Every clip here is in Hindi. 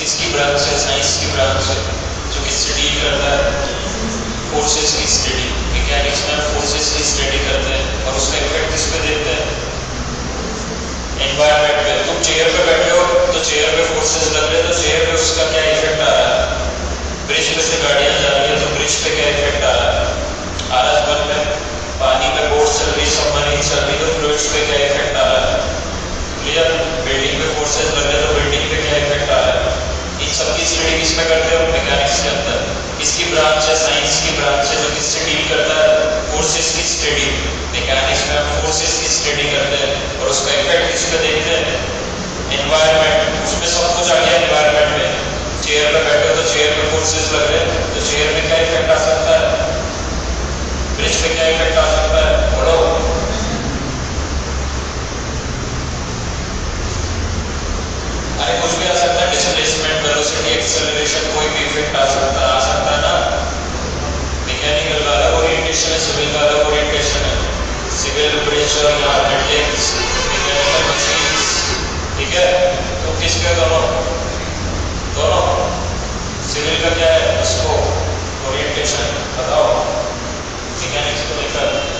किसकी ब्रांच है साइंस की ब्रांच है, जो किससे डील करता है फोर्सेस की स्टडी मैकेनिक्स में फोर्सेस की स्टडी करते हैं और उसका इफ़ेक्ट किस पे देखते हैं? एनवायरनमेंट पे। तुम चेयर पे बैठे हो तो चेयर पे फोर्सेस लग रहे तो चेयर पे उसका क्या इफ़ेक्ट आ रहा है? ब्रिज पे से गाड़ियाँ जा रही है तो ब्रिज पे क्या इफ़ेक्ट आ रहा है? आरस बन में पानी पे बोट चल रही सबमरीन चल रही तो फ्लूइड्स पे क्या इफ़ेक्ट आ रहा है? क्लियर बिल्डिंग पे फोर्सेस लग रहे तो बिल्डिंग पे क्या इफ़ेक्ट आ रहा है इन सब की स्टडी किसमें करते हो मैकेनिक्स के अंदर किसकी ब्रांच है साइंस की ब्रांच है, जो किससे डील करता है फोर्सेस की स्टडी मैकेनिक्स में फोर्सेस की स्टडी करते हैं और उसका इफ़ेक्ट किस पे देखते हैं? एनवायरनमेंट उसमें सब कुछ आ गया एनवायरनमेंट में। चेयर पे बैठे तो चेयर पे फोर्सेस लग रहे हैं तो चेयर पे क्या इफ़ेक्ट आ सकता है? ब्रिज पे क्या इफ़ेक्ट आ सकता है? बोलो। अरे कुछ भी आ सकता है डिस्प्लेसमेंट वेलोसिटी एक्सेलरेशन कोई भी इफ़ेक्ट आ सकता आ सकता है ना? मैकेनिकल का अलग ओरिएंटेशन है सिविल का अलग ओरिएंटेशन है। सिविल ब्रिज और यहाँ बिल्डिंग्स मैकेनिकल मशीन्स ठीक है? तो किसके दोनों? दोनों? सिविल का क्या है? उसको ओरिएंटेशन बताओ। मैकेनिक्स को लेकर।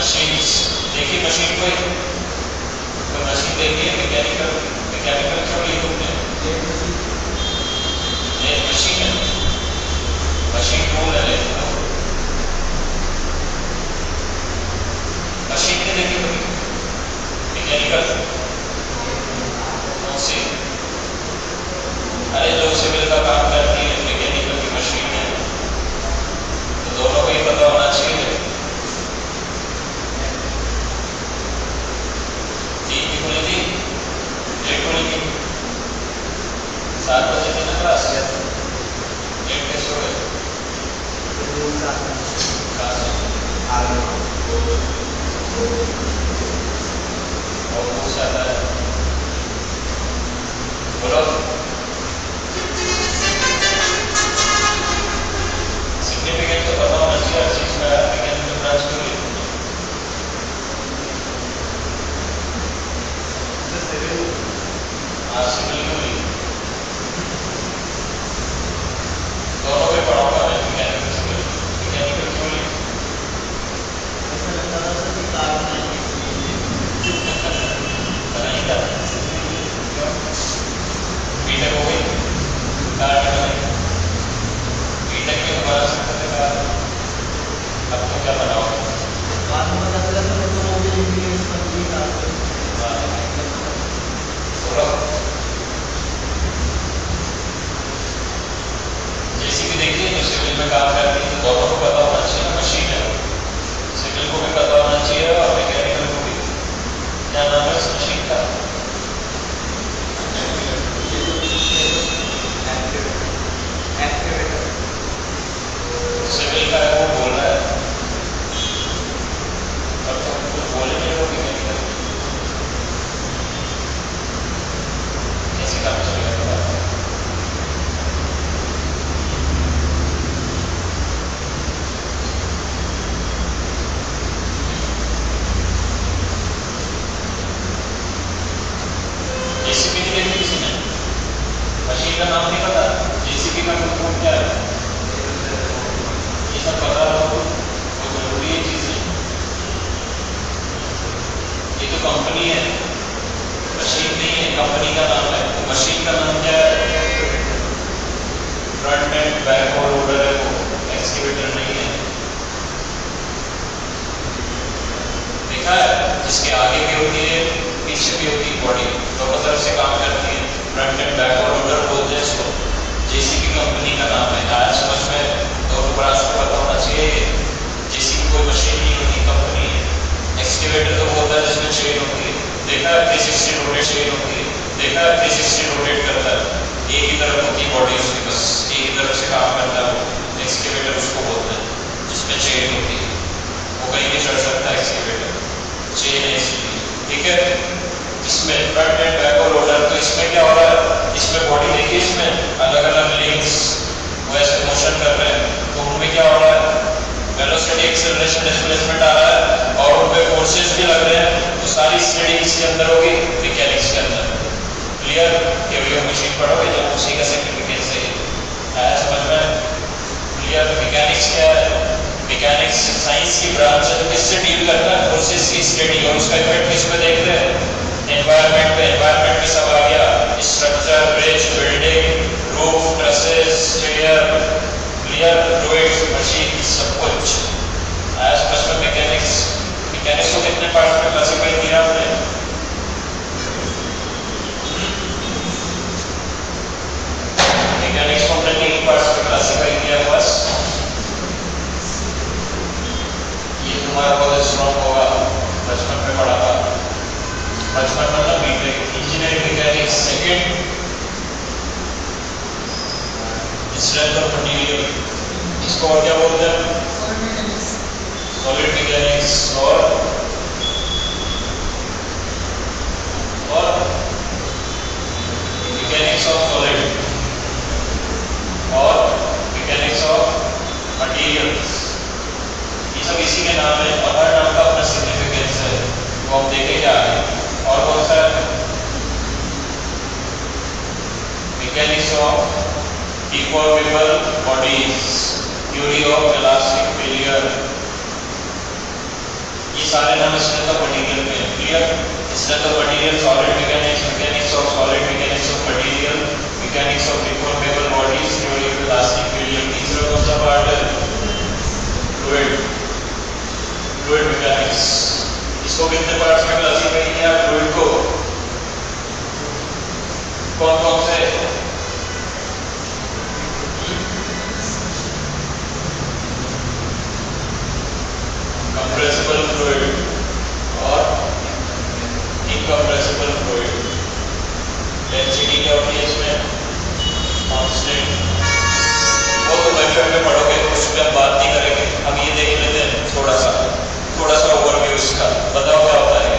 मशीन्स देखिए मशीन कोई कोई मशीन देखिए मैकेनिकल मैकेनिकल ये मशीन है। मशीन टूल है। मशीन कभी। मैकेनिकल कौन सी? अरे जो सिविल का काम करती है मैकेनिकल की मशीन है। तो दोनों को ही पता होना चाहिए तीन की खुली थी एक खुली थी सात बजे थी ना क्लास एक कैसे हो गए कहाँ से और पूछ जाता है बोलो सिग्निफिकेंट तो पता होना चाहिए हर चीज़ का मैकेनिकल ब्रांच क्यों ली हाँ सिविल क्यों ली दोनों पे पढ़ाऊँगा मैं मैकेनिकल सिविल मैकेनिकल क्यों ली बनाई था बीटेक हो गई बीटेक में दोबारा से करने का अब तो क्या बनाओ बोलो देखिए जो सिविल में काम करती है दोनों को पता होना चाहिए को भी पता होना चाहिए और मैकेनिकल को भी उस मशीन का सिविल का है वो बोल रहा है और तो कुछ बोले नहीं वो मैकेनिकल कैसे काम चलेगा बताओ जेसीबी नहीं देखी किसी ने मशीन का नाम नहीं पता जेसीबी का मतलब क्या है ये सब पता हो वो ज़रूरी है चीज़ें ये तो कंपनी है मशीन नहीं है कंपनी का नाम है मशीन का नाम क्या है फ्रंट एंड बैक और लोडर है वो एक्सकेवेटर नहीं है देखा है जिसके आगे भी होती है पीछे भी होती है बॉडी दोनों तरफ़ से काम करती है फ्रंट एंड बैक और लोडर बोलते हैं इसको जेसीबी कंपनी का नाम है। आया समझ में? दोनों ब्रांच को पता होना चाहिए। जेसीबी कोई मशीन नहीं होती कंपनी है। एक्सकेवेटर तो होता है जिसमें चेन होती है। देखा है थ्री सिक्सटी रोटेट चेन होती है। देखा है थ्री सिक्सटी रोटेट करता है। एक ही तरफ़ होती बॉडी उसकी, बस एक ही तरफ़ से काम करता है वो। एक्सकेवेटर उसको बोलते हैं, जिसमें चेन होती है। वो कहीं भी चढ़ सकता है एक्सकेवेटर चेन है ठीक है? इसमें फ्रंट एंड बैक और लोडर तो इसमें क्या हो रहा है? इसमें बॉडी देखिए इसमें अलग अलग लिंक्स वो ऐसे मोशन कर रहे हैं। तो उनमें क्या हो रहा है? वेलोसिटी एक्सेलरेशन डिस्प्लेसमेंट आ रहा है और उन पे फोर्सेस भी लग रहे हैं। तो सारी स्टडी इसके अंदर होगी मैकेनिक्स के अंदर। क्लियर ये भैया मशीन पढ़ोगे जब उसी का सिग्निफिकेंस है आया, समझ में क्लियर मैकेनिक्स क्या है? मैकेनिक्स साइंस की ब्रांच है जो किससे डील करता है? फोर्सेस की स्टडी और उसका इफ़ेक्ट किस पे देखते हैं? एनवायरनमेंट पे एनवायरनमेंट में सब आ गया structure bridge building roof trusses stair clear fluids machine सब कुछ आया समझ में मैकेनिक्स मैकेनिक्स को कितने पार्ट में क्लासिफाई किया आपने मैकेनिक्स को हमने तीन पार्ट्स में क्लासिफाई किया बस ये तुम्हारा बहुत स्ट्रॉन्ग होगा बचपन में पढ़ा था बचपन मतलब engineering mechanics second strength of material इसको और क्या बोलते हैं सॉलिड मैकेनिक्स और और मैकेनिक्स ऑफ़ सॉलिड और मैकेनिक्स ऑफ़ मटेरियल्स ये सब इसी के नाम है और हर नाम का अपना सिग्निफिकेंस है वो हम देखेंगे आगे almost a mechanics of deformable bodies, theory of elastic failure. ये सारे नाम स्ट्रेंथ ऑफ़ मटेरियल में clear strength of material solid mechanics mechanics of solid mechanics of material mechanics of reformable bodies theory of elastic field तीसरा कौन सा पार्ट है? फ्लूइड फ्लूइड मैकेनिक्स इसको कितने पार्ट्स में क्लासिफाई किया फ्लूइड को कौन कौन से कंप्रेसिबल फ्लूइड और इनकंप्रेसिबल फ्लूइड डेंसिटी क्या होती है इसमें कांस्टेंट वो तो मेथड में पढ़ोगे उस पर हम बात नहीं करेंगे हम ये देख लेते हैं थोड़ा सा थोड़ा सा ओवरव्यू इसका बताओ क्या होता है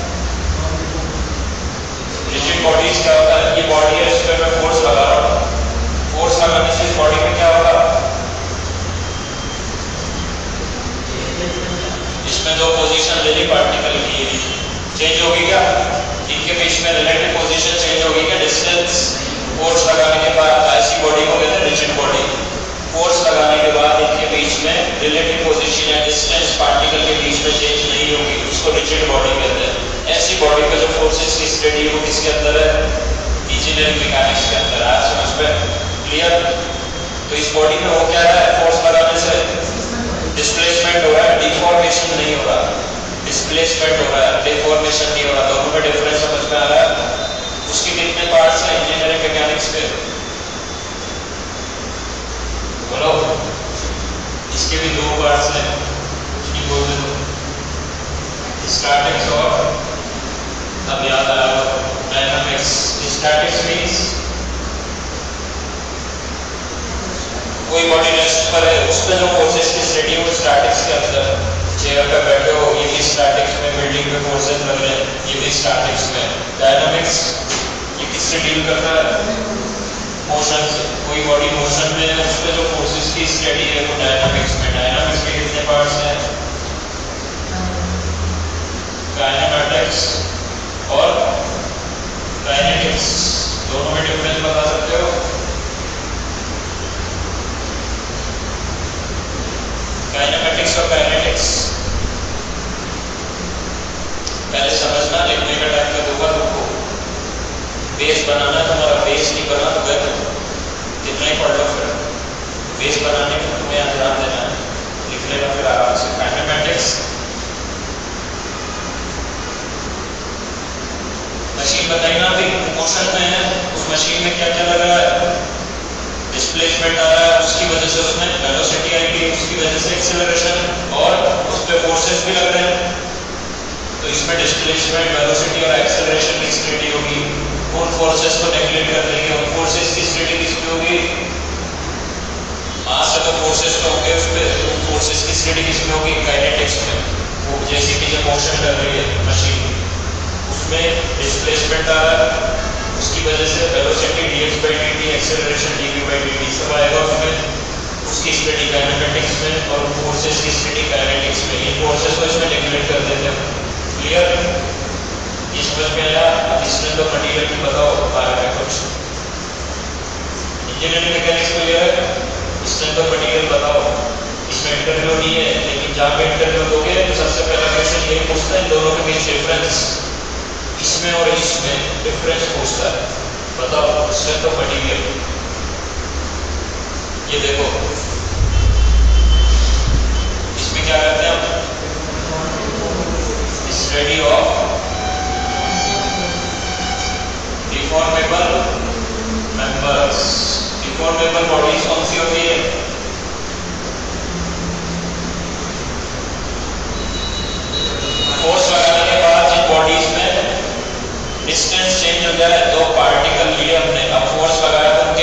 रिजिड बॉडीज क्या होता है? ये बॉडी है इस पर मैं फोर्स लगा रहा हूँ। फोर्स लगाने से इस बॉडी में क्या होगा? इसमें जो पोजीशन ले ली पार्टिकल की चेंज होगी क्या? इनके बीच में रिलेटिव पोजीशन चेंज होगी क्या? डिस्टेंस फोर्स लगाने के बाद ऐसी बॉडी को कहते हैं रिजिड बॉडी फोर्स लगाने के बाद इनके बीच में रिलेटिव पोजीशन या डिस्टेंस पार्टिकल के बीच में चेंज नहीं होगी। उसको रिजिड बॉडी कहते हैं। बॉडी का जो फोर्सेस की स्टडी वो किसके अंदर है इंजीनियरिंग मैकेनिक्स के अंदर आज समझ में क्लियर तो इस बॉडी में हो क्या रहा है फोर्स लगाने से डिस्प्लेसमेंट हो रहा है डिफॉर्मेशन नहीं हो रहा डिस्प्लेसमेंट हो रहा है डिफॉर्मेशन नहीं हो रहा दोनों में डिफरेंस समझ में आ रहा है उसके कितने पार्ट्स हैं इंजीनियरिंग मैकेनिक्स के बोलो इसके भी दो पार्ट्स हैं नहीं बोल दो स्टैटिक्स और अब याद आया डायनामिक्स स्टैटिक्स मींस कोई बॉडी रेस्ट पर है उस पर जो फोर्सेस की स्टडी है वो स्टैटिक्स के अंदर चेयर पे बैठे हो ये भी स्टैटिक्स में बिल्डिंग पे फोर्सेस लग रहे हैं ये भी स्टैटिक्स में। डायनामिक्स ये किससे डील करता है? मोशन से। कोई बॉडी मोशन में है उस पर जो फोर्सेस की स्टडी है वो डायनामिक्स में। डायनामिक्स के कितने पार्ट्स हैं? काइनेमैटिक्स और काइनेटिक्स दोनों में डिफरेंस बता सकते हो? काइनेमेटिक्स और काइनेटिक्स पहले समझना, लिखने का टाइम का दूँगा तुमको। बेस बनाना तुम्हारा बेस नहीं बना तो गए कितना ही पढ़ लो फिर। बेस बनाने में तुम्हें ध्यान देना है। लिख लेना फिर आराम से। काइनेमेटिक्स मशीन बताई ना अभी मोशन में है? उस मशीन में क्या क्या लगा है? डिस्प्लेसमेंट आ रहा है, उसकी वजह से उसमें वेलोसिटी आएगी, उसकी वजह से एक्सेलरेशन और उस पे फोर्सेस भी लग रहे हैं। तो इसमें डिस्प्लेसमेंट वेलोसिटी और एक्सेलरेशन की स्टडी होगी। उन फोर्सेस को नेगलेक्ट कर देंगे। उन फोर्सेस की स्टडी किस पे होगी? मास अगर फोर्सेस पे होंगे उस पे। उन फोर्सेस की स्टडी किसमें होगी? काइनेटिक्स में। वो जैसे कि जब मोशन कर रही है मशीन उसमें डिस्प्लेसमेंट आ रहा है उसकी वजह से velocity dx by dt acceleration dv by dt, सब आएगा उसमें उसकी स्टडी काइनेमेटिक्स में और फोर्सेस की स्टडी काइनेटिक्स में। इन फोर्सेस को इसमें नेगलेक्ट कर देते हैं। क्लियर ये समझ में आया? अब स्ट्रेंथ ऑफ़ मटेरियल की बताओ बारे में कुछ इंजीनियरिंग मैकेनिक्स क्लियर है स्ट्रेंथ ऑफ़ मटेरियल बताओ इसमें इंटरव्यू नहीं है, लेकिन जहाँ पे इंटरव्यू दोगे तो सबसे पहला क्वेश्चन यही पूछता है, दोनों के बीच डिफरेंस इसमें और इसमें डिफरेंस पूछता है। बताओ स्ट्रेंथ ऑफ़ मटेरियल ये देखो। इसमें क्या करते हैं study of deformable members deformable bodies कौन सी होती है? फोर्स लगाने के बाद डिस्टेंस चेंज हो जाए दो पार्टी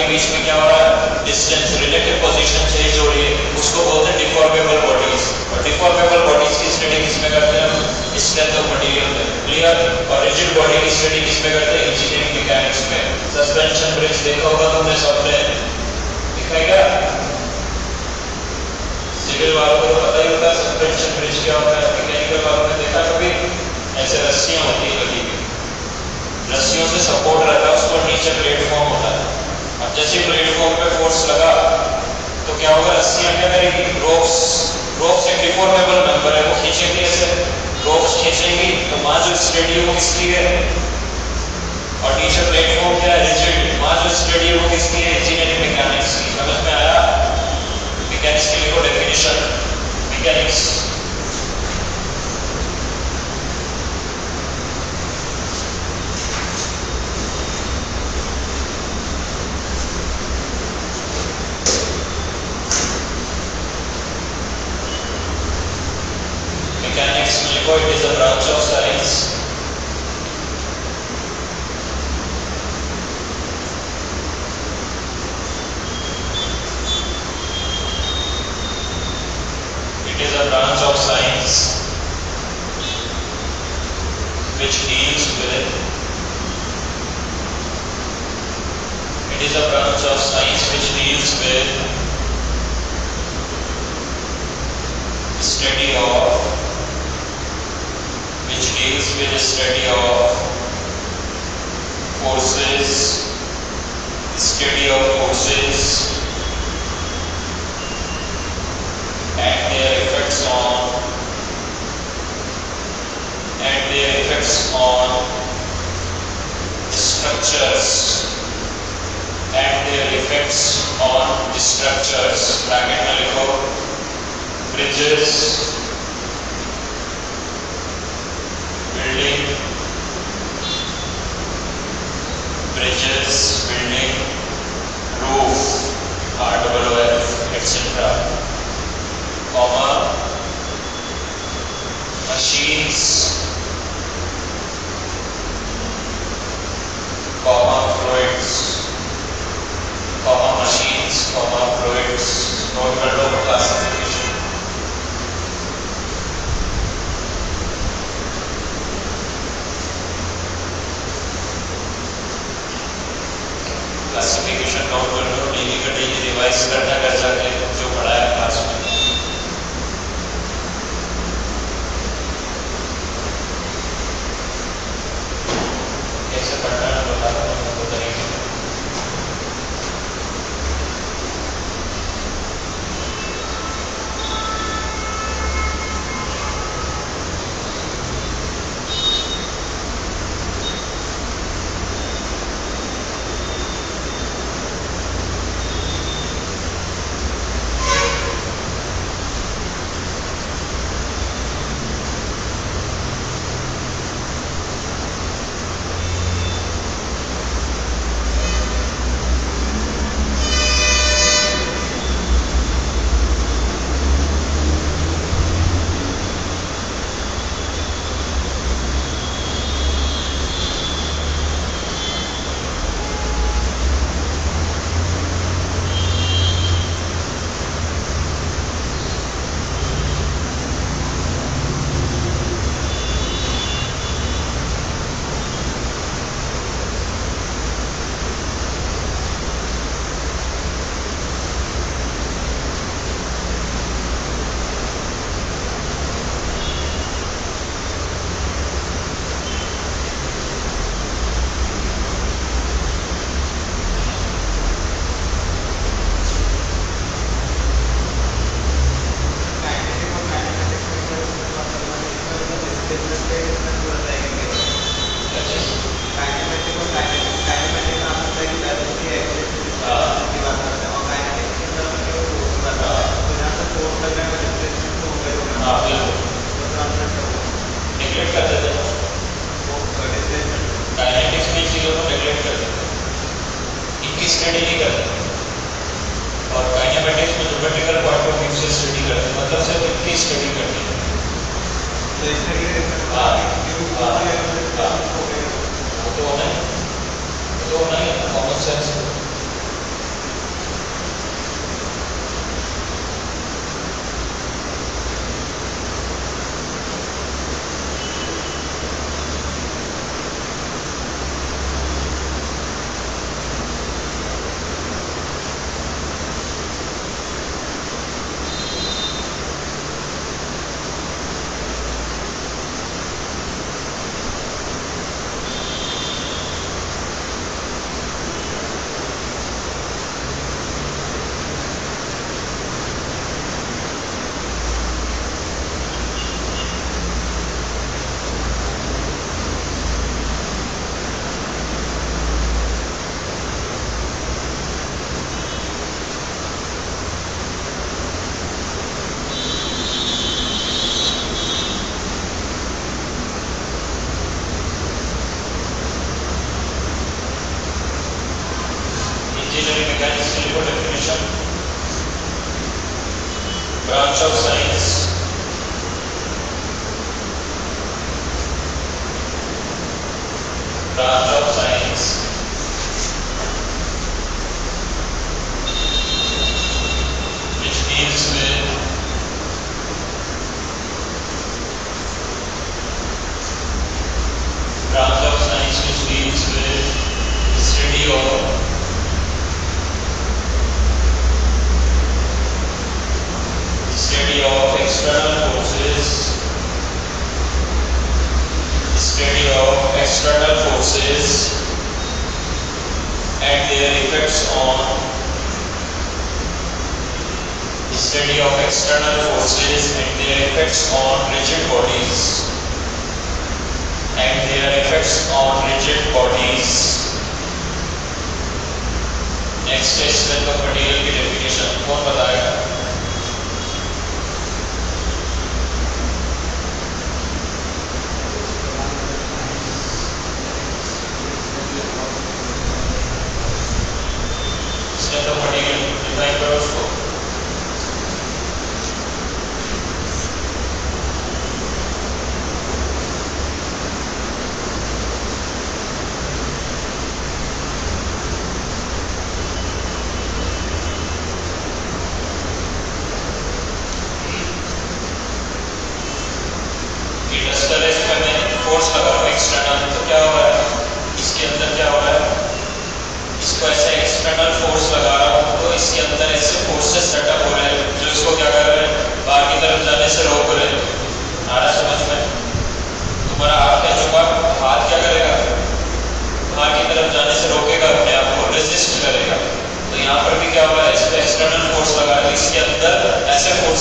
बीच में क्या हो रहा है? डिस्टेंस रिलेटिव पोजीशन चेंज हो रही है। उसको बोलते हैं डिफॉर्मेबल बॉडीज और डिफॉर्मेबल बॉडीज की स्टडी किसमें करते हैं स्ट्रेंथ ऑफ़ मटेरियल में। क्लियर और रिजिड बॉडी की स्टडी किसमें करते हैं? इंजीनियरिंग मैकेनिक्स में। सस्पेंशन ब्रिज देखा होगा तुमने सबने? क्या सिविल वालों को तो पता ही होता है सस्पेंशन ब्रिज क्या होता है? मैकेनिकल वालों ने देखा कभी? ऐसे रस्सियाँ होती है लगी हुई रस्सियों से सपोर्ट रहता है, उसको नीचे प्लेटफॉर्म होता है। अब जैसे प्लेटफॉर्म पे फोर्स लगा तो क्या होगा? रस्सियाँ क्या करेगी रोप्स रोप्स एक डिफॉर्मेबल मेंबर है, वो खींचेगी ऐसे। रोप्स खींचेंगी तो वहाँ जो स्टडी वो किसकी है? और नीचे प्लेटफॉर्म क्या है? रिजिड वहाँ जो स्टडी वो किसकी है? इंजीनियरिंग मैकेनिक्स की। समझ में आया? मैकेनिक्स के लिखो डेफिनेशन मैकेनिक्स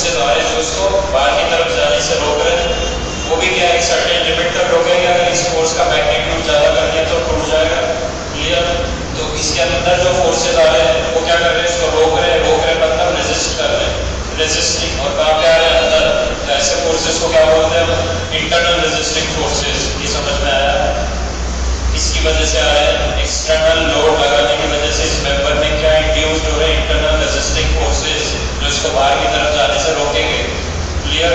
रहे हैं जो इसको बाहर की तरफ़ जाने से रोक रहे हैं। वो भी क्या एक सर्टेन लिमिट तक रोकेगा? अगर इस फोर्स का मैग्नीट्यूड ज़्यादा कर दिया तो टूट जाएगा। क्लियर तो इसके अंदर जो फोर्सेज आ रहे हैं, वो क्या कर रहे हैं? इसको रोक रहे हैं, रोक रहे हैं मतलब रेजिस्ट कर रहे हैं। रेजिस्टिंग और कहाँ पे आ रहे हैं? अंदर। तो ऐसे फोर्सेस को क्या बोलते हैं? इंटरनल रेजिस्टिंग फोर्सेस ये समझ में आया? इसकी वजह से आ रहे हैं एक्सटर्नल लोड लगाने की वजह से इस मेंबर में क्या इंड्यूस हो रहे हैं? इंटरनल रेजिस्टिंग फोर्सेस इसको बाहर की तरफ़ जाने से रोकेंगे। क्लियर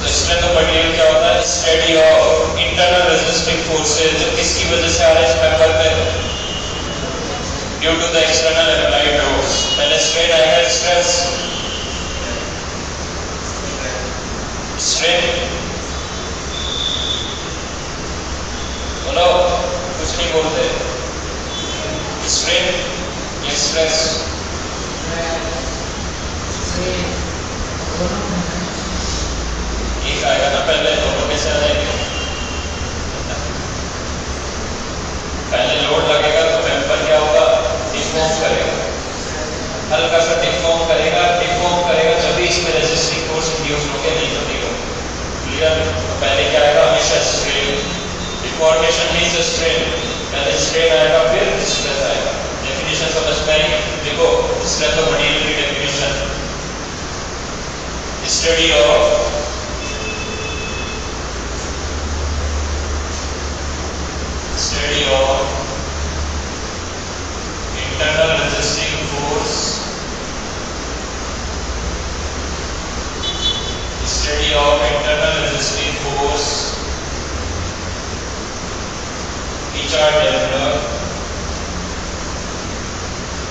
तो स्ट्रेंथ ऑफ़ मटेरियल क्या होता है? Study of internal resisting forces जो किसकी वजह से आ रहे हैं? इस मेंबर पे। Due to the external applied loads पहले स्ट्रेन आएगा स्ट्रेस स्ट्रेन बोलो, कुछ नहीं बोलते। स्ट्रेन या स्ट्रेस एक आएगा ना पहले दोनों में आ जाएँगे पहले लोड लगेगा तो मेंबर क्या होगा डिफॉर्म करेगा हल्का सा डिफॉर्म करेगा डिफॉर्म करेगा तभी इसमें रेजिस्टिंग फोर्स इंड्यूस होकर नहीं बनेगा क्लियर तो पहले क्या आएगा हमेशा स्ट्रेन डिफॉर्मेशन मींस स्ट्रेन पहले स्ट्रेन आएगा फिर स्ट्रेस आएगा डेफिनेशन समझ में आई देखो स्ट्रेंथ ऑफ़ मटेरियल की definition study of study of internal resisting force study of internal resisting force which are developed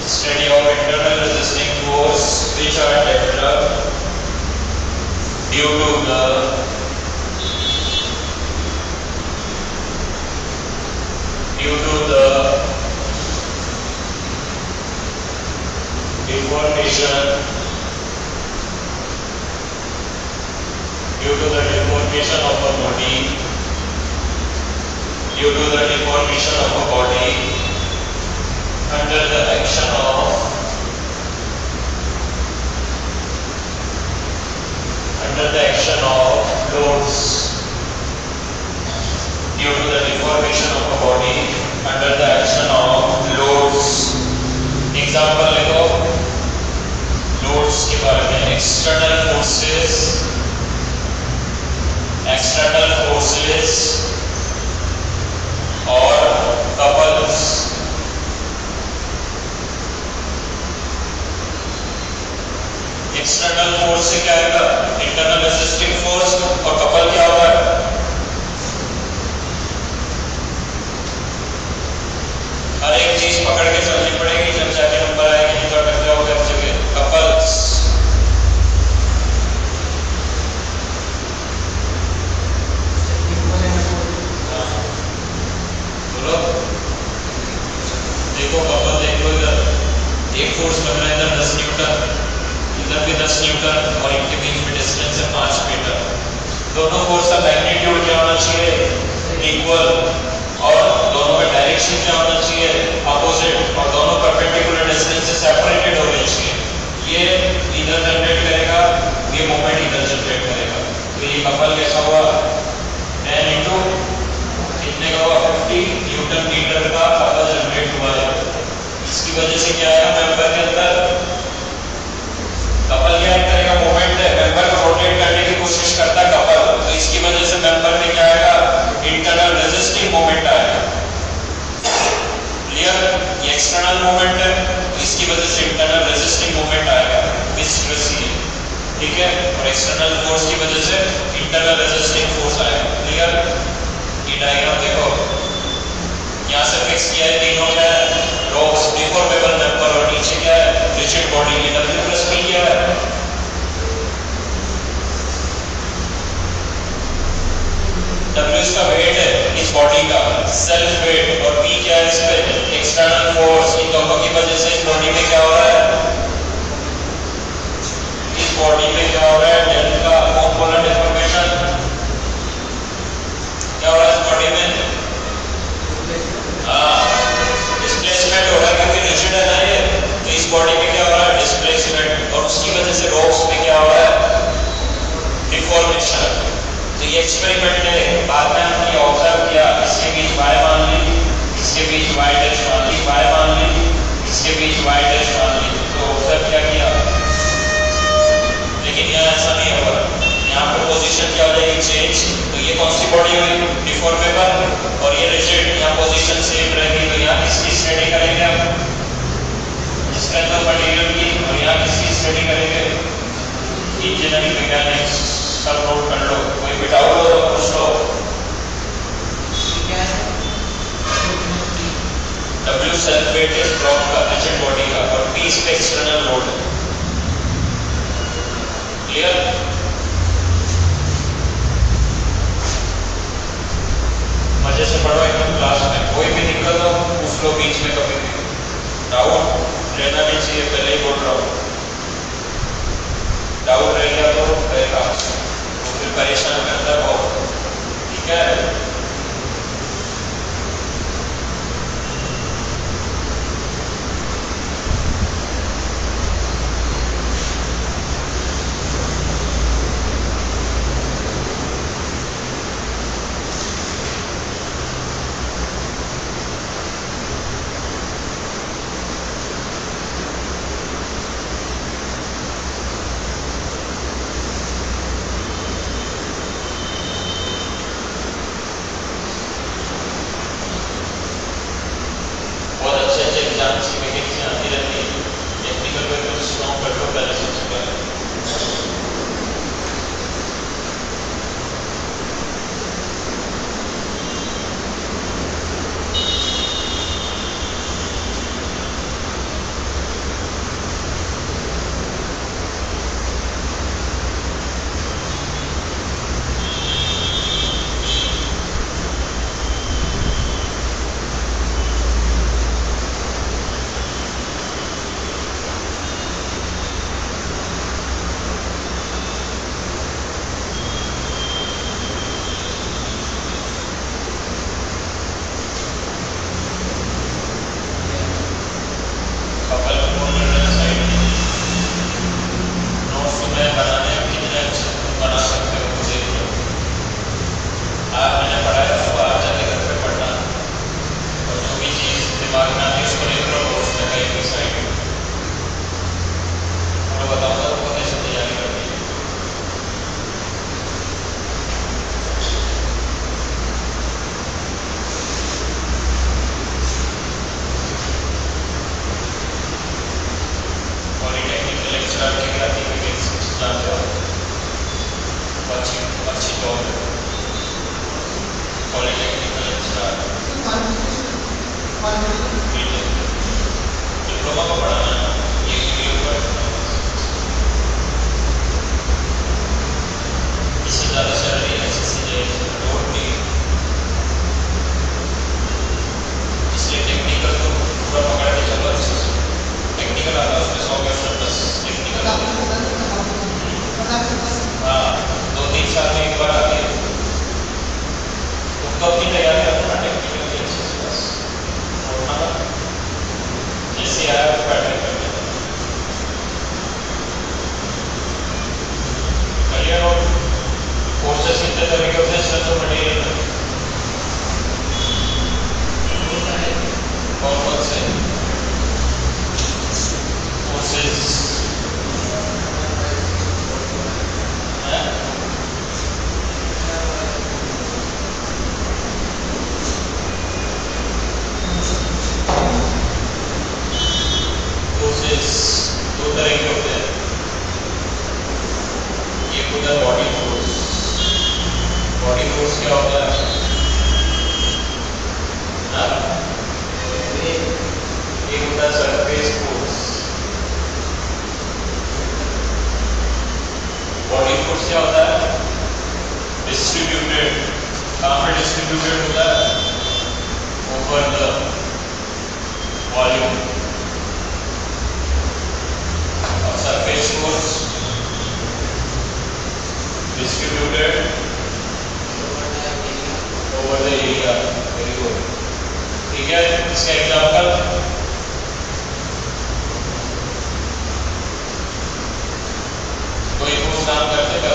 study of internal resisting force which are developed due to the due to the deformation due to the deformation of a body. Due to the deformation of a body. Under the action of under of loads due to the deformation of a body under the action of loads. Example लिखो loads के बारे में external forces external forces और couples एक्सटर्नल फोर्स से क्या आएगा? इंटरनल रेजिस्टिंग फोर्स और कपल क्या होता है हर एक चीज़ पकड़ के चलनी पड़ेगी, जब जाके नंबर आएँगे नहीं तो अटक जाओगे हर जगह कपल्स बोलो। देखो कपल देखो इधर। एक फोर्स बन रहा है इधर, दस न्यूटन। और इनके बीच में डिस्टेंस है पाँच मीटर दोनों फोर्स का मैग्नीट्यूड क्या होना चाहिए? इक्वल और दोनों का डायरेक्शन क्या होना चाहिए? अपोजिट और दोनों परपेंडिकुलर डिस्टेंस से सेपरेटेड होने चाहिए। ये इधर जनरेट करेगा, ये मोमेंट इधर जनरेट करेगा। तो ये कपल कैसा हुआ? टेन इंटू कितने का हुआ? फिफ्टी न्यूटन मीटर का कपल जनरेट हुआ है। इसकी वजह से क्या है? मेंबर के अंदर कपल क्या करेगा मूवमेंट मेंबर रोटेट करने की कोशिश करता कपल। तो इसकी वजह से मेंबर में क्या आएगा इंटरनल रेजिस्टिंग मूवमेंट आएगा क्लियर ये एक्सटर्नल मूवमेंट है। तो इसकी वजह से इंटरनल रेजिस्टिंग मूवमेंट आएगा ठीक है? और एक्सटर्नल फोर्स की वजह से इंटरनल रेजिस्टिंग फोर्स आएगा क्लियर ये डायग्राम देखो। यहाँ से फिक्स किया है। तीनों क्या है रॉक्स डिफॉर्मेबल मेंबर और नीचे क्या है? रिजिड बॉडी ये डब्ल्यू प्लस पी क्या है डब्ल्यू इसका वेट है, इस बॉडी का। सेल्फ वेट और पी क्या है इस पे? एक्सटर्नल फोर्स इन दोनों की वजह से इस बॉडी में क्या हो रहा है? इस बॉडी में क्या हो रहा है? डेल का कॉम्पोनेंट डिफॉर्मेशन क्या हो रहा है इस बॉडी में? डिस्प्लेसमेंट हो रहा है, क्योंकि रिजिड है ना तो इस बॉडी में क्या हो रहा है? डिस्प्लेसमेंट और उसकी वजह से रोक्स में क्या हो रहा है? डिफॉर्मेशन तो ये एक्सपेरिमेंट है। बाद में हमने ऑब्ज़र्व किया। इसके बीच y मान ली। इसके बीच y डैश मान ली। Y मान ली। इसके बीच y डैश मान ली। तो ऑब्ज़र्व क्या किया? लेकिन यहाँ ऐसा नहीं होगा यहाँ पर पोजीशन क्या हो जाएगी? चेंज तो ये कौन सी बॉडी हुई? डिफॉर्मेबल और ये रिजिड यहाँ पोजीशन सेम रहेगी। तो यहाँ किसकी स्टडी करेंगे हम स्ट्रेंथ ऑफ़ मटेरियल की और यहाँ किसकी स्टडी करेंगे इंजीनियरिंग मैकेनिक्स सब नोट कर लो कोई भी डाउट हो तो पूछ लो क्या है? सेल्फ वेट इज़ ड्रॉप का रिजिड बॉडी का और P इस पे एक्सटर्नल लोड है क्लियर मज़े से पढ़ो एकदम क्लास में। कोई भी दिक्कत हो पूछ लो बीच में कभी भी। डाउट रहना नहीं चाहिए, पहले ही बोल रहा हूँ। डाउट रह गया तो रहेगा तो फिर परेशान करता बहुत। ठीक है?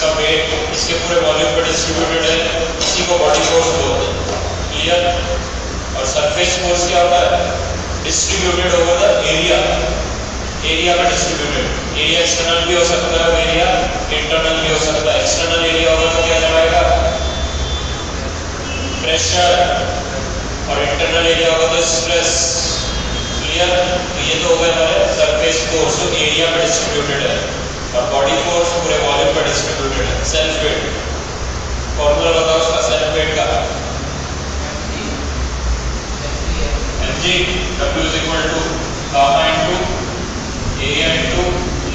इसका वेट इसके पूरे वॉल्यूम पर डिस्ट्रीब्यूटेड है। इसी को बॉडी फोर्स बोलते हैं। क्लियर और सरफेस फोर्स क्या होता है? Distributed over the area area में डिस्ट्रीब्यूटेड एरिया एक्सटर्नल भी हो सकता है एरिया इंटरनल भी हो सकता है। एक्सटर्नल एरिया होगा तो क्या जाएगा? प्रेशर और इंटरनल एरिया होगा तो स्ट्रेस क्लियर तो ये तो हो गया हमारे सरफेस फोर्स एरिया में डिस्ट्रीब्यूटेड है। बॉडी फोर्स पूरे वॉल्यूम पर डिस्ट्रीब्यूटेड है। सेल्फ वेट फॉर्मूला बताओ उसका सेल्फ वेट का mg w is equal to gamma into area into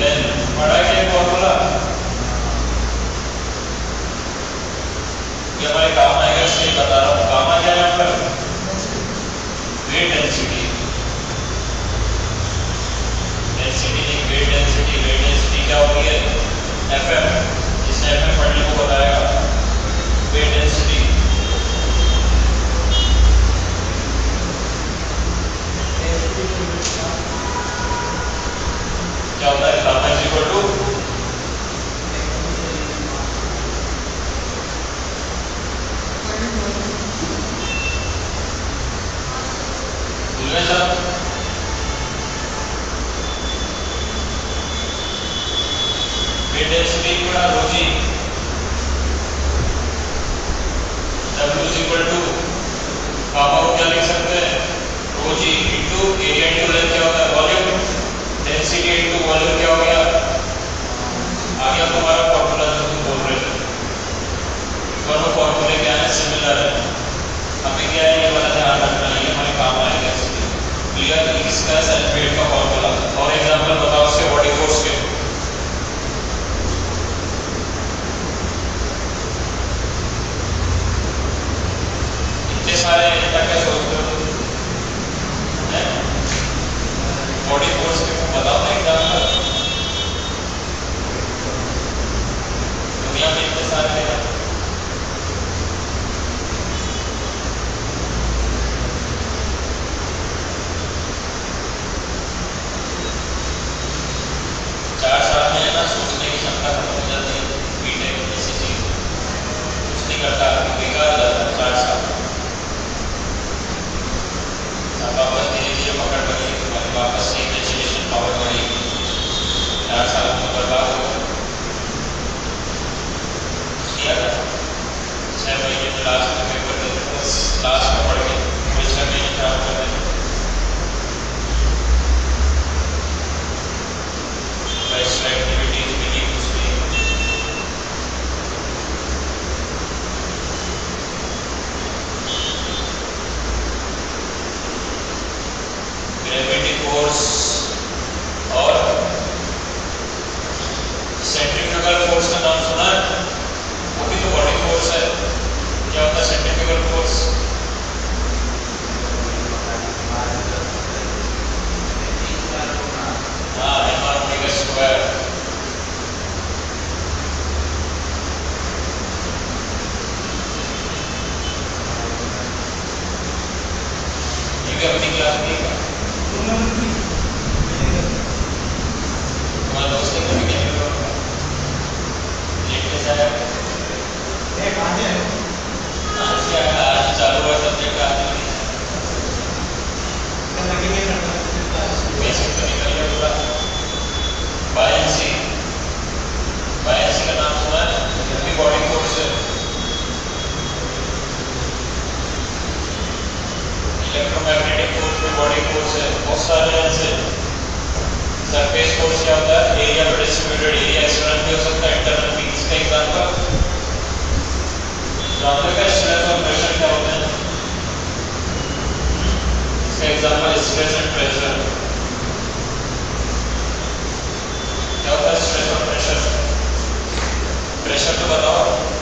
length पढ़ा है क्या फॉर्मूला ये हमारे काम आएगा इसलिए बता रहा हूँ। गामा क्या है पर? Weight density density weight density क्या होती है एफएम जिसने एफएम पढ़ने को बताएगा वेट क्या होता है गामा इज़ इक्वल टू भूल weight density equal rho g W is equal to gamma को क्या लिख सकते हैं? Rho g into area into length क्या होता है? वॉल्यूम डेंसिटी इनटू वॉल्यूम क्या हो गया? आ गया तुम्हारा फॉर्मूला जो तुम बोल रहे थे। दोनों फॉर्मूले क्या है? सिमिलर है। हमें क्या है? ये वाला ध्यान रखना है। हमारे काम आएगा इसलिए क्लियर इसका सल्फेट का फॉर्मूला और एग्जांपल बताओ उसके बॉडी फोर्स के इतने सारे क्या सोचते हो। बॉडी फोर्स के बताओ ना एग्जांपल दुनिया में इतने सारे चार साल में ना सोचने की क्षमता खत्म हो जाती है। बीटेक जैसी चीज़। कुछ नहीं करता, बेकार जाता है चार साल। धीरे धीरे पकड़ तुम्हारी वापस से इमेजिनेशन पावर बढ़ेगी चार साल में बर्बाद हो किया था छः महीने में लास्ट में पेपर देते लास्ट में पढ़ के पूरे छः महीने लेमेटिक फोर्स और सेंट्रीफ्यूगल फोर्स का नाम सुना है? वो भी तो बॉडी फोर्स है। क्या होता है सेंट्रीफ्यूगल हाँ, फोर्स अपनी क्लास में बॉडी फोर्स है बहुत सारे ऐसे सरफेस फोर्स क्या होता है एरिया पर डिस्ट्रीब्यूटेड एरिया एक्सटर्नल भी हो सकता है इंटरनल भी इसका एग्जांपल राउंडर का स्ट्रेस और प्रेशर क्या होता है इसका एग्जांपल स्ट्रेस एंड प्रेशर क्या होता है स्ट्रेस और प्रेशर प्रेशर तो बताओ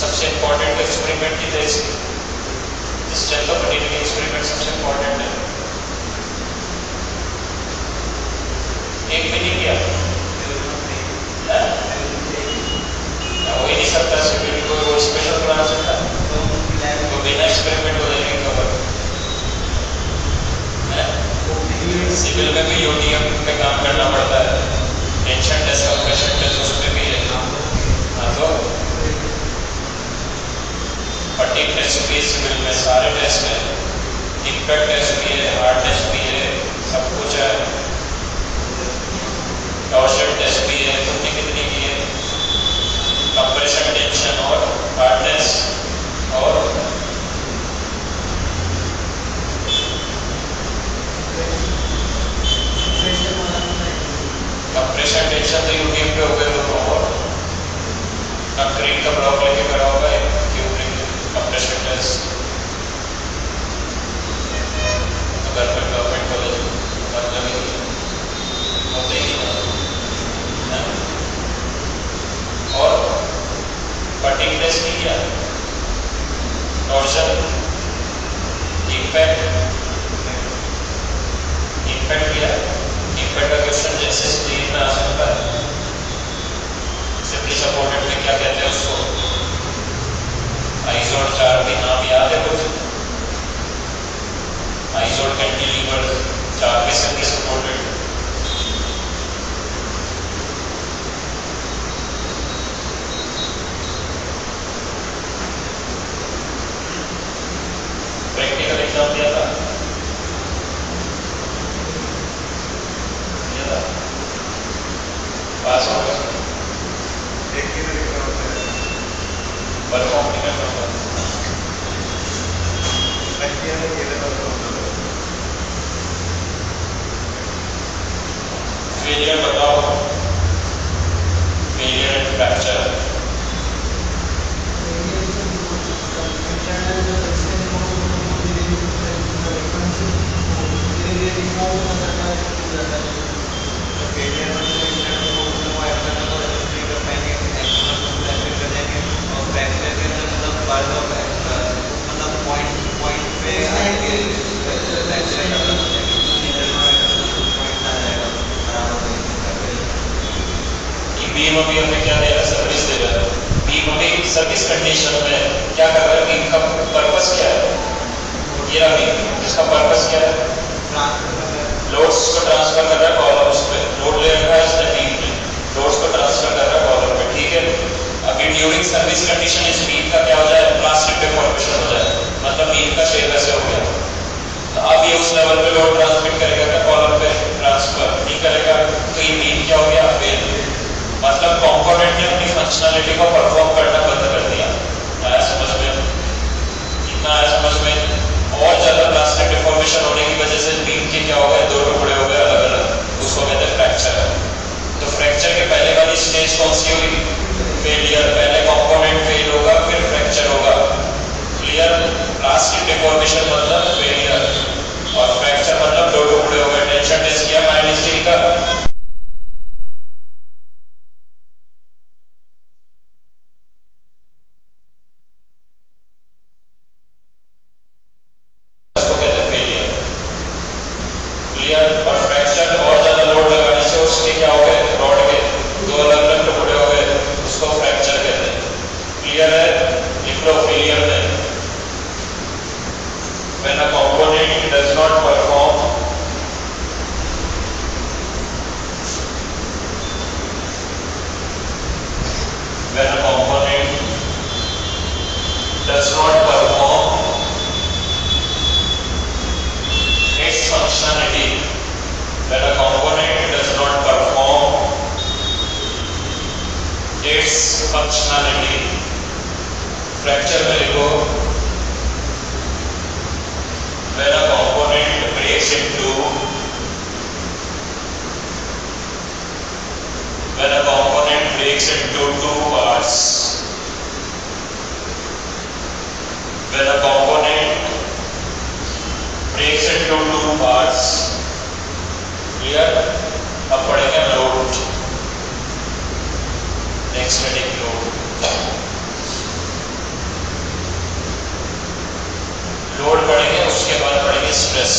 सबसे इंपॉर्टेंट एक्सपेरिमेंट की तरह से इस एक्सपेरिमेंट सबसे इंपॉर्टेंट है। एक मिनट किया सिविल में भी यूटीएम पे काम करना पड़ता है। टेंशन टेस्ट और प्रेशर टेस्ट उस पर भी रहना हाँ, तो पट्टी टेस्ट भी सिविल में, सारे टेस्ट हैं। इम्पैक्ट टेस्ट भी है हार्ट टेस्ट भी है, सब कुछ है। टॉर्शन टेस्ट भी है तुमने कितनी की है? कंप्रेशन टेंशन और हार्ट टेस्ट और अब प्रेशर टेंशन तो यूट्यूब पे हो गए तो बहुत अब क्रीम का ब्लॉक लेके करा होगा यूट्यूब अब प्रेशर टेस्ट घर पर गवर्नमेंट कॉलेज मतलब ही होते ही नहीं और पर्टिकुलर्स की क्या। टॉर्चर इंपैक्ट इम्पैक्ट क्या। इंपैक्ट का क्वेश्चन जैसे कितना आ सकता है सिंपली सपोर्टेड में क्या कहते हैं उसको आइजोड याद है कुछ आइजोड कैंटिलीवर चार प्रैक्टिकल एग्ज़ाम में two parts clear लोड उसके बाद पढ़ेंगे स्ट्रेस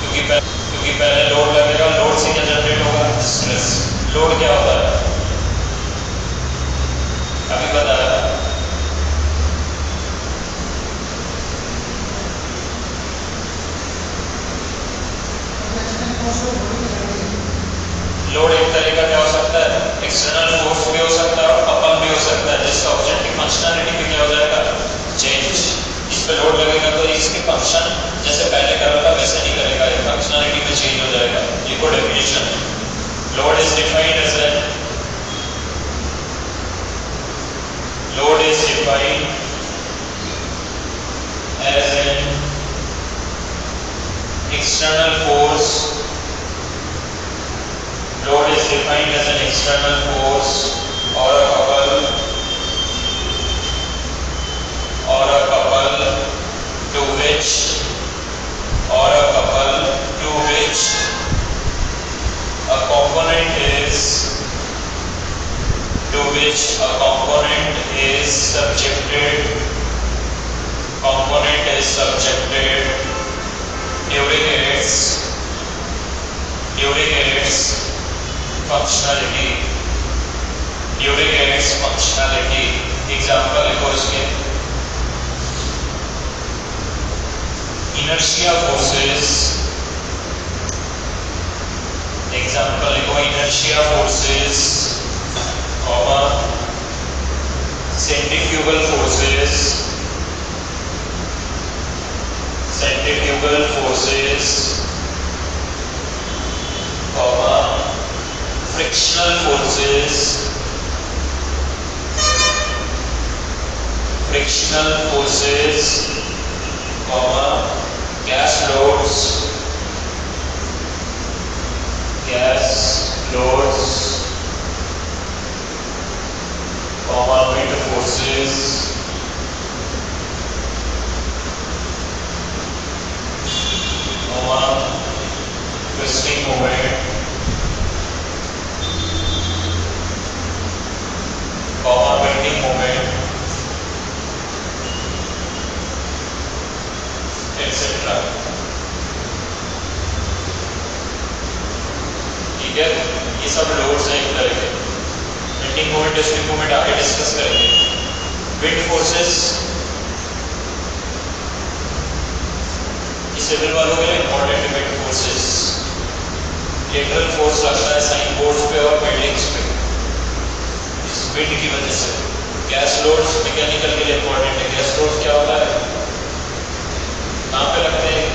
क्योंकि क्योंकि पहले लोड लगेगा लोड से क्या जनरेट होगा? स्ट्रेस लोड क्या होता है अभी बताया लोड एक तरह का क्या हो सकता है? एक्सटर्नल फोर्स भी हो सकता है और कपल भी हो सकता है, जिसका ऑब्जेक्टिव फंक्शनैलिटी भी क्या हो जाएगा? चेंज इस पे लोड लगेगा तो इसकी फ़ंक्शन जैसे पहले कर रहा था वैसे नहीं करेगा, ये फंक्शनैलिटी में चेंज हो जाएगा। लिखो definition load is defined as an load is defined as an external force load is defined as an external force or a couple or a couple to which or a couple to which a component is to which a component is subjected component is subjected during its during its functionality during its functionality example लिखो इसके inertia forces एग्ज़ाम्पल लिखो inertia forces comma centrifugal forces centrifugal forces comma frictional forces. Frictional forces. Comma. Gas loads gas loads comma wind forces. Comma twisting moment comma bending moment. Etc ठीक है ये सब लोड्स हैं एक तरह के बेंडिंग मोमेंट ट्विस्टिंग मोमेंट आगे डिस्कस करेंगे। विंड फोर्सेस सिविल वालों के लिए important wind forces lateral force लगता है साइन बोर्ड्स पे और बिल्डिंग्स पे। विंड की वजह से। गैस लोड्स मैकेनिकल के लिए इंपॉर्टेंट है। गैस लोड्स क्या होता है? कहाँ पे लगते हैं।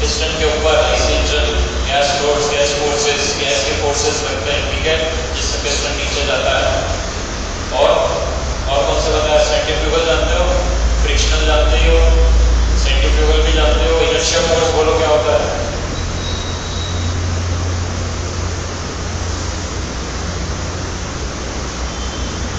पिस्टन के ऊपर इस engine gas loads gas forces gas के फोर्सेस लगते हैं, ठीक है? जिससे पिस्टन नीचे जाता है। और और कौन सा बताया? सेंट्रीफ्यूगल जानते हो? फ्रिक्शनल जानते हो सेंट्रीफ्यूगल भी जानते हो? इनर्शिया फोर्स बोलो क्या होता है बॉडी को मतलब उसकी कंडीशन में रखने का काम आता है इनर्शिया फोर्स नहीं जानते अगर बॉडी मोशन में उसको मोशन में रखना है लैब में लैब में रखना है तो धीरे धीरे फोर्स लगता है तो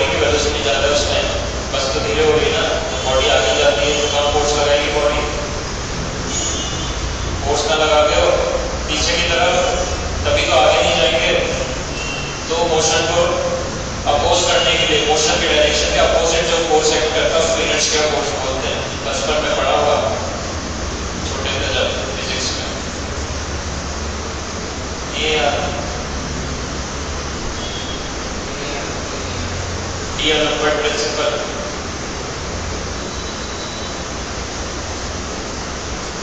बॉडी की वजह से नहीं जाता है उसमें बस तो धीरे हो गई ना तो बॉडी आगे जाती है जुकाम फोर्स लगाएगी बॉडी फोर्स ना लगा के हो पीछे की तरफ़ तभी तो आगे नहीं जाएँगे तो मोशन को अपोज करने के लिए मोशन के डायरेक्शन के अपोजिट जो फोर्स एक्ट करता है उसको इनर्शिया फोर्स बोलते हैं। बचपन में पढ़ा हुआ, छोटे में जाते फिजिक्स में। ये E on the third principle.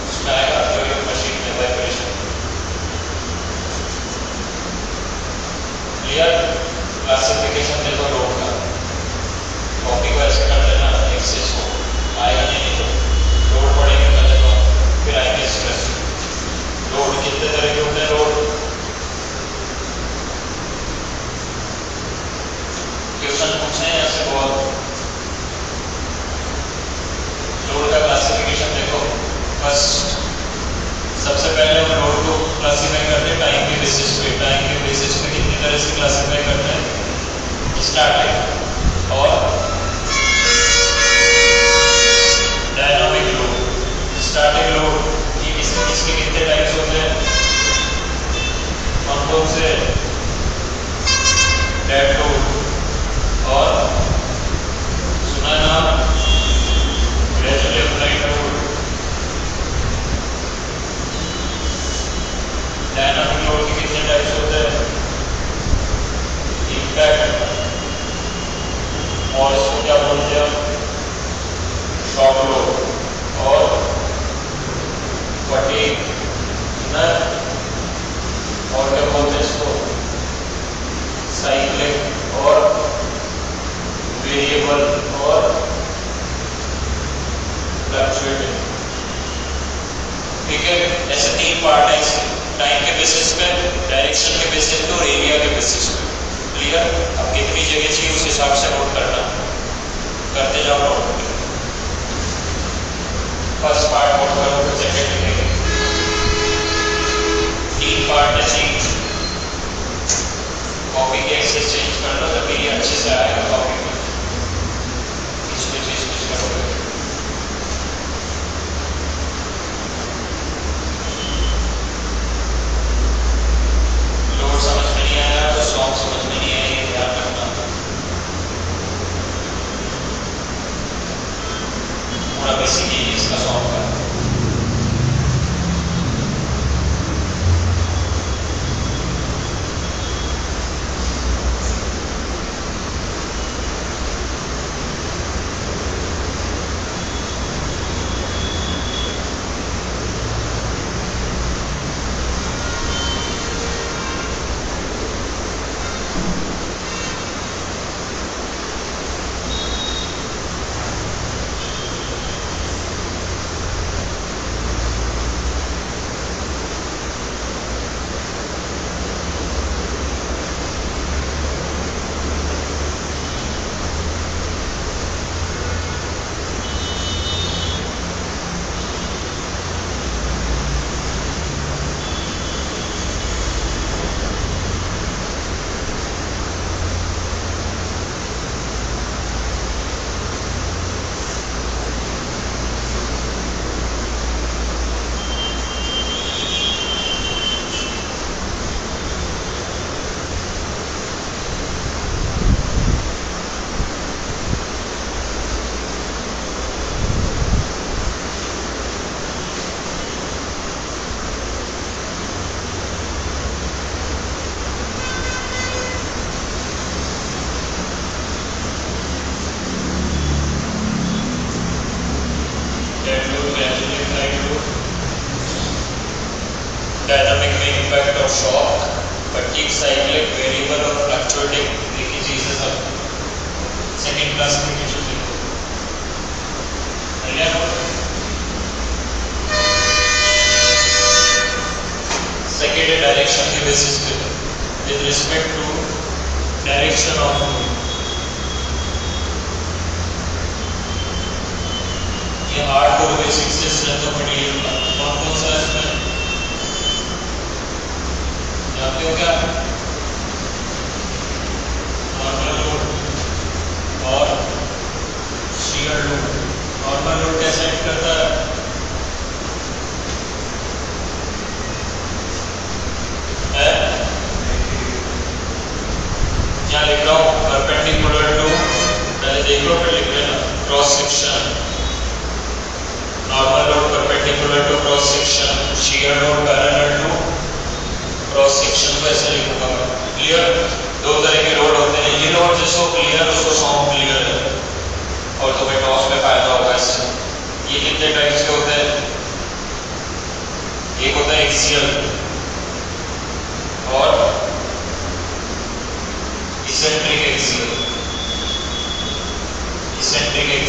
उसमें आएगा थ्योरी ऑफ़ मशीन में वाइब्रेशन क्लियर क्लासिफिकेशन देखो लोग का कॉपी को ऐसे कर देना एक्सेस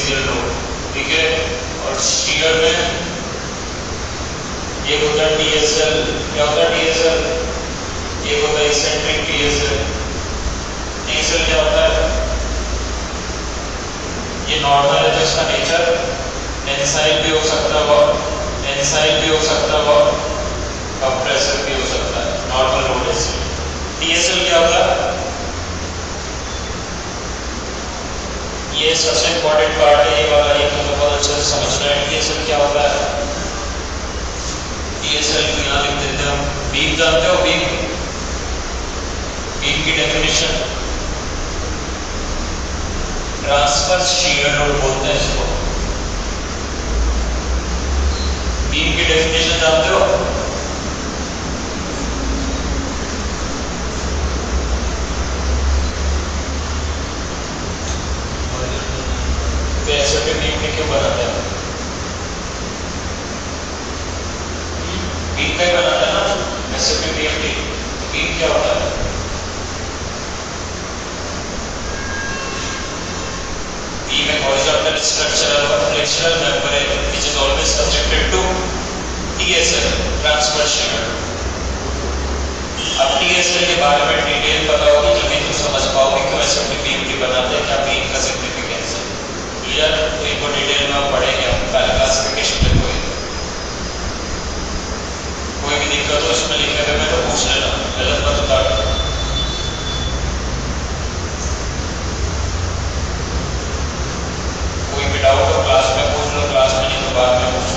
एक्सियल लोड ठीक है? और शीयर में एक होता है टीएसएल क्या होता है टीएसएल एक होता है इसेंट्रिक टीएसएल टीएसएल क्या होता है? ये नॉर्मल है तो इसका नेचर टेंसाइल भी हो सकता है और टेंसाइल भी हो सकता है और कंप्रेसर भी हो सकता है नॉर्मल लोड ऐसे टीएसएल क्या होता है? ये सबसे इंपॉर्टेंट पार्ट है ये वाला ये तो बहुत अच्छे से समझना है टीएसएल क्या होता है। टीएसएल को यहाँ लिख देते हैं। हम बीम जानते हो बीम बीम की डेफिनेशन ट्रांसफ़र शीयर लोड बोलते हैं इसको। बीम की डेफिनेशन जानते हो? तो ऐसे पे बीम के क्यों बनाते हैं का ही बनाते हैं ना ऐसे बीम की तो बीम क्या होता है beam a horizontal structure or flexural membrane which is always subjected to TSL transfer shear. अब TSL के बारे में डिटेल पता होगी जब तुम समझ पाओगे कि वैसे अपनी की बनाते हैं क्या बीम का सिग्निफिकेंस है क्लियर तो इनको डिटेल में पढ़ेंगे हम क्लासिफिकेशन में कोई कोई भी दिक्कत हो इसमें लिखने में तो पूछ लेना गलत मत उतार कोई भी डाउट हो क्लास में पूछ लो क्लास में नहीं तो बाद में पूछ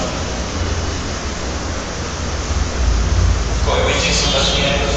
कोई भी चीज़ समझनी है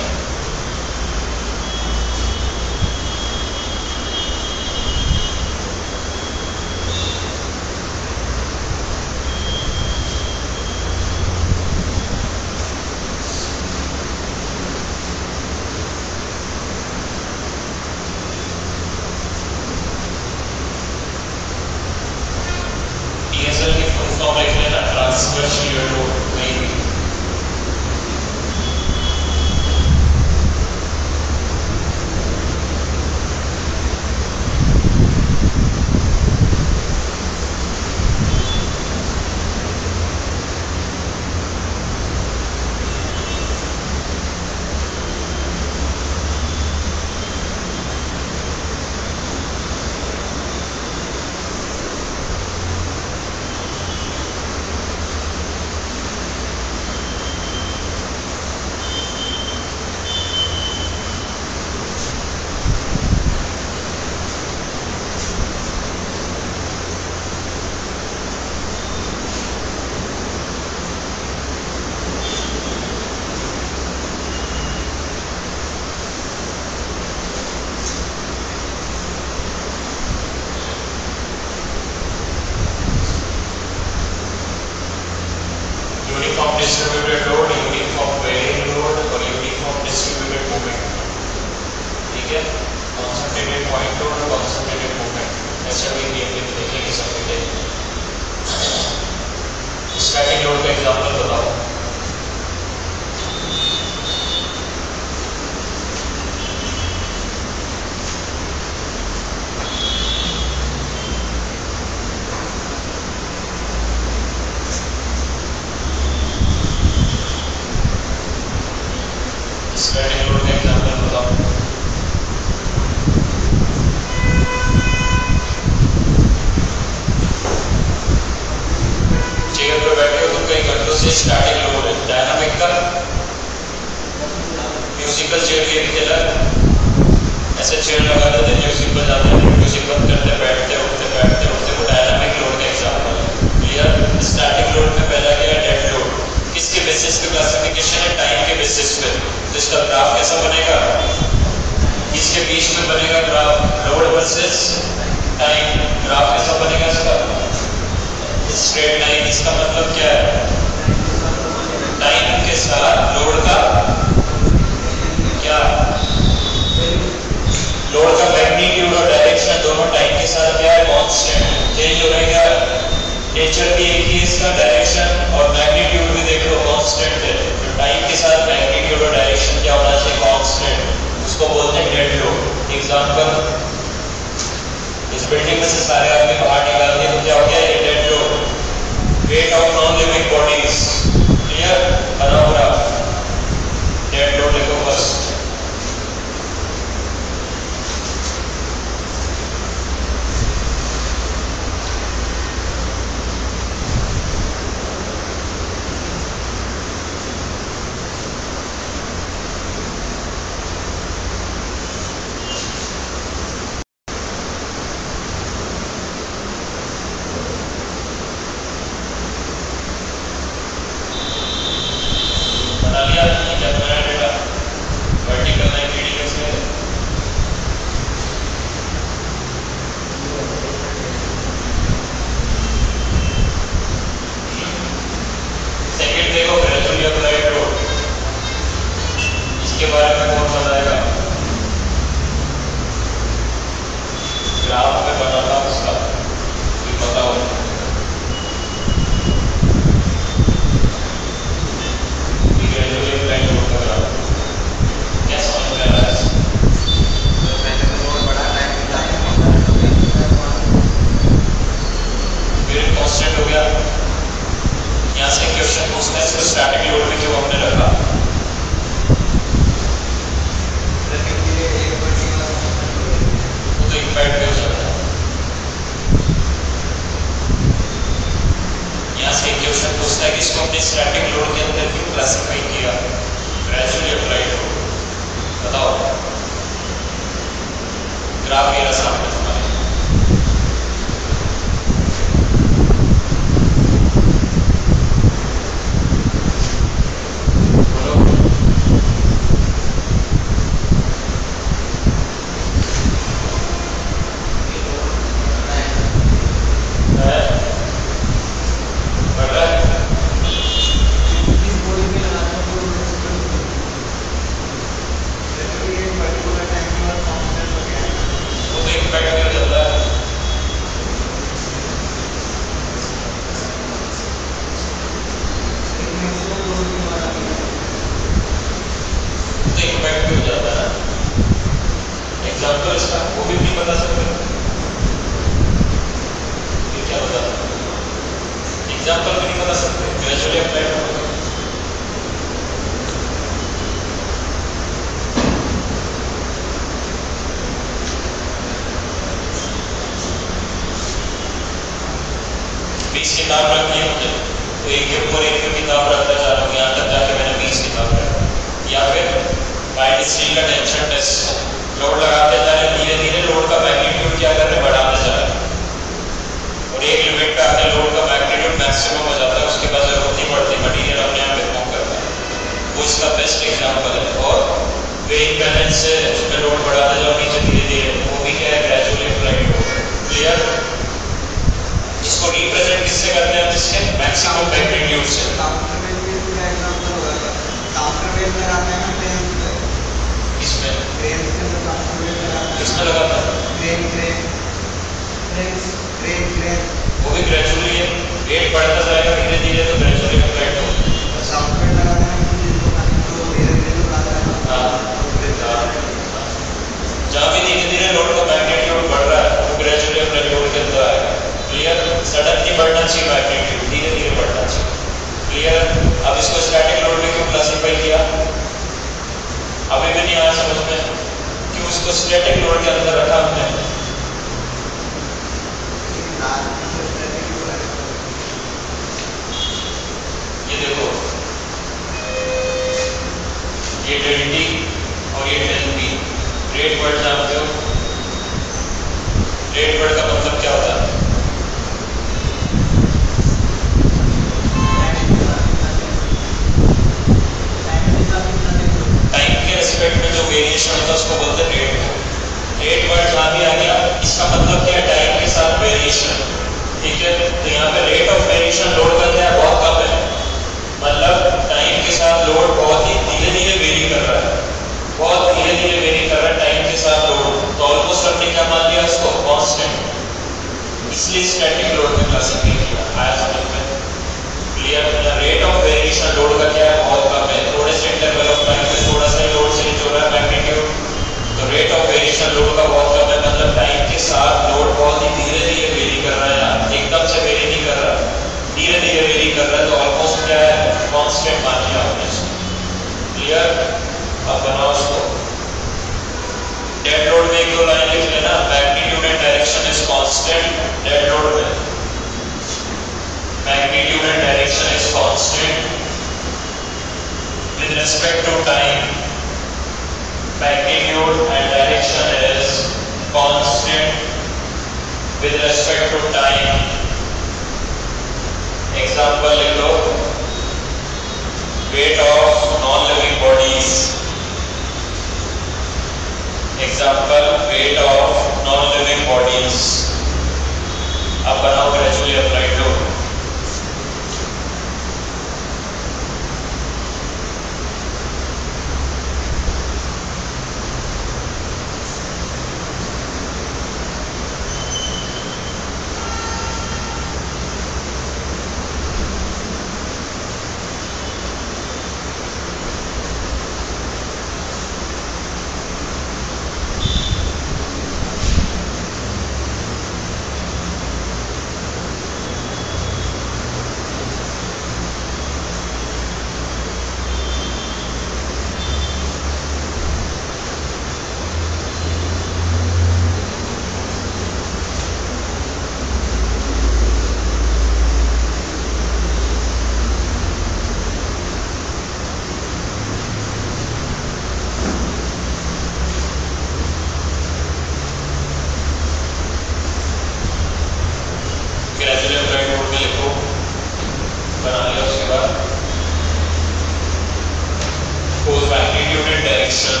alternate direction.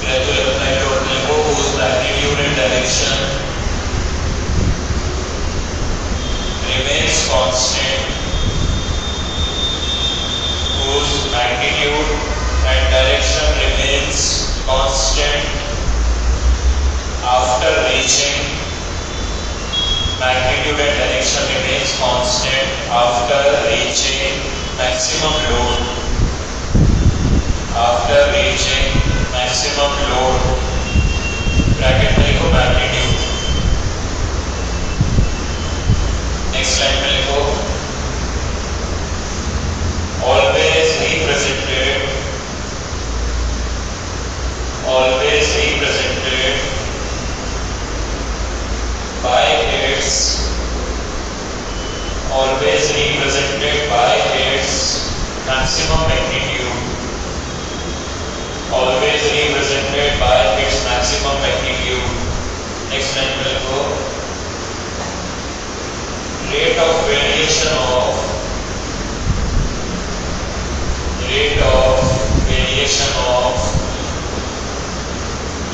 Gradually apply your goes back in unit direction. Remains constant. Goes magnitude and direction remains constant after reaching magnitude and direction remains constant after reaching maximum load after reaching maximum load bracket में लिखो मैग्नीट्यूड नेक्स्ट लाइन में लिखो always represented always represented by its always represented by its maximum magnitude always represented by its maximum magnitude. Next line will go. Rate of variation of rate of variation of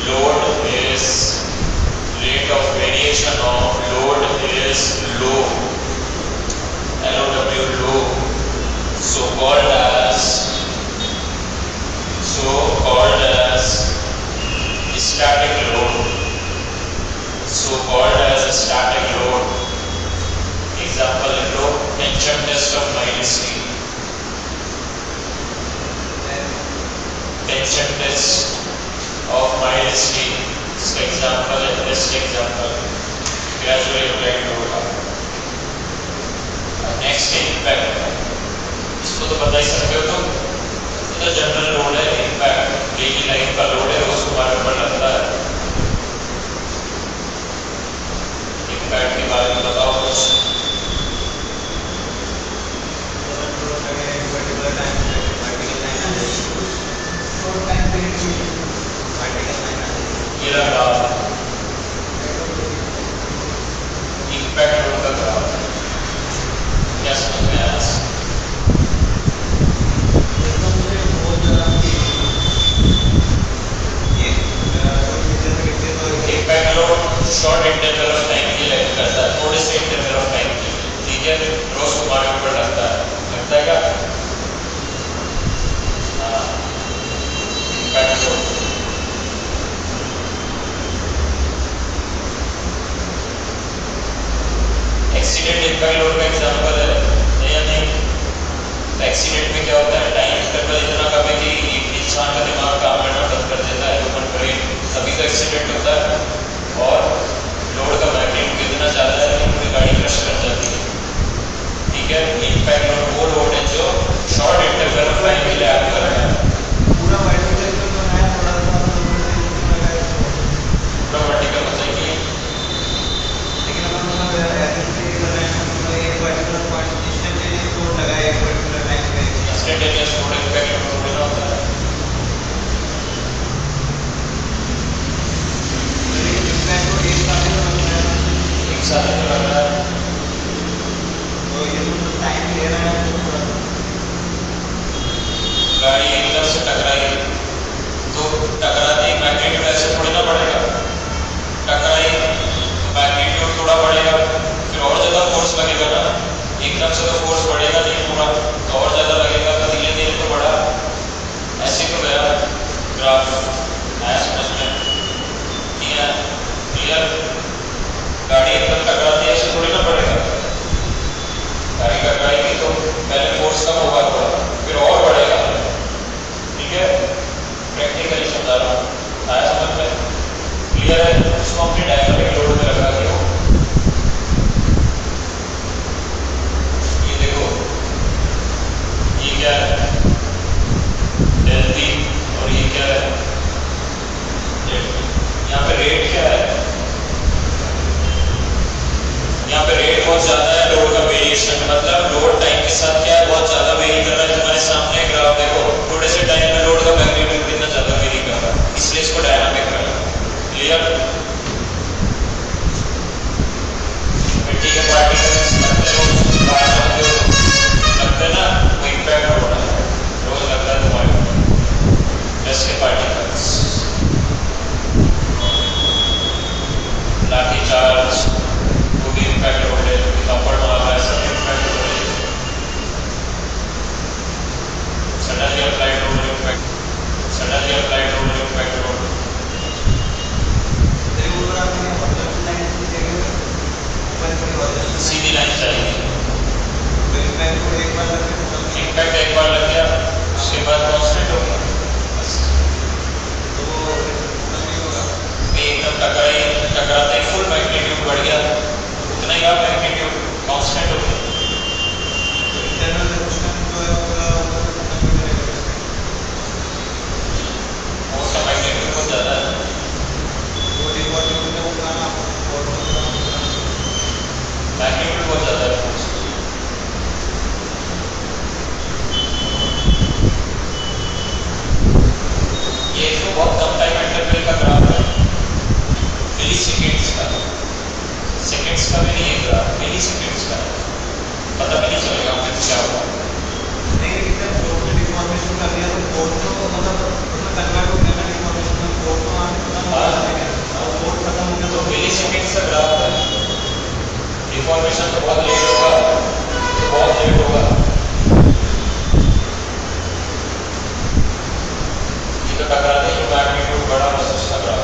load is rate of variation of load is low. LOW low. So called as so called as static load so called as static load example लो tension test of mild steel tension test of mild steel इसका एग्जांपल है बेस्ट एग्जांपल ग्रेजुअली अप्लाइड होगा नेक्स्ट इम्पैक्ट इसको तो बता ही सकते हो तुम तो जनरल है इम्पैक्ट डेली लाइफ का आ जाएगी short time period में वर्टिकल लाइन आ जाएगी ये रहा ग्राफ इम्पैक्ट लोड का ग्राफ क्या समझ में आया एकदम से बहुत ज़्यादा ये जैसे कितने तो impact load short interval of time की लेंथ करता है थोड़े से इंटरवल ऑफ़ टाइम की ठीक है रोज कुमार के ऊपर लगता है लगता है क्या एक्सीडेंट इम्पैक्ट लोड का एग्जांपल है या नहीं एक्सीडेंट में क्या होता है टाइम इंटरवल इतना कम है कि इंसान का दिमाग काम करना बंद कर देता है ह्यूमन ब्रेन तभी तो एक्सीडेंट होता है। और लोड का मैग्नीट्यूड इतना ज़्यादा है कि पूरी गाड़ी क्रश कर जाती है। ठीक है? इम्पैक्ट लोड वो लोड है जो शॉर्ट इंटरवल ऑफ़ टाइम के लिए एक्ट कर रहा है। पूरा तो तो तो पूरा वर्टिकल होता है कि लेकिन अपन ऐसे भी कर रहे एक पर्टिकुलर पॉइंट इंस्टेंटेनियस लोड लगाए एक पर्टिकुलर टाइम पे। इंस्टेंटेनियस लोड इम्पैक्ट थोड़ी ना होता है लेकिन इम्पैक्ट को एक साथ ही लग रहा है एक साथ में लग रहा है तो ये तो टाइम ले रहा है तो थोड़ा गाड़ी एकदम से तो ही थोड़ी तो थोड़ा फोर्स तो बढ़ेगा नहीं तो और ज़्यादा लगेगा तो धीरे तो बढ़ा ऐसे तो गया ग्राफ आया समझ में नहीं है क्लियर गाड़ी एकदम टकराती है ऐसे थोड़ी ना बढ़ेगा गाड़ी टकराएगी तो पहले फोर्स कम होगा थोड़ा, फिर और बढ़ेगा। ठीक है? प्रैक्टिकली समझा रहा हूँ। आया समझ में? क्लियर है? उसको अपनी डायनामिक लोड में लगा के ये देखो, ये क्या है? डेल और ये क्या है? यहाँ पे रेट क्या है यहाँ पे रेट बहुत ज़्यादा है लोड का वेरिएशन मतलब लोड टाइम के साथ क्या है, बहुत ज़्यादा वेरी कर रहा है। तुम्हारे सामने ग्राफ देखो, थोड़े से टाइम में लोड का मैग्नीट्यूड कितना ज़्यादा वेरी कर रहा है। इसलिए इसको डायनामिक कर क्लियर मिट्टी के पार्टिकल्स लगते ना वो इम्पैक्ट हो रहा है। रोज लगता है तुम्हारे डस्ट पार्टिकल्स उसकी लाइन चालू तो एक बार लग गया इम्पैक्ट एक बार लग गया उसके बाद कॉन्स्टेंट होगा तो वो एकदम टकराई टकराते ही फुल मैग्नीट्यूड बढ़ गया उतना ही आप मैग्नीट्यूड कॉन्स्टेंट होगा मैग्नीट्यूड बहुत ज़्यादा है फोर्स ये इसको बहुत कम टाइम इंटरवल का ग्राफ है मिली सेकेंड्स का सेकेंड्स का भी नहीं है ग्राफ मिली सेकेंड्स का पता भी नहीं चलेगा फिर क्या होगा तो मिली सेकेंड्स का ग्राफ है। इंफॉर्मेशन तो बहुत लेट होगा तो बहुत लेट होगा। ये तो टकरा नहीं होगा एटीट्यूड बड़ा महसूस लग रहा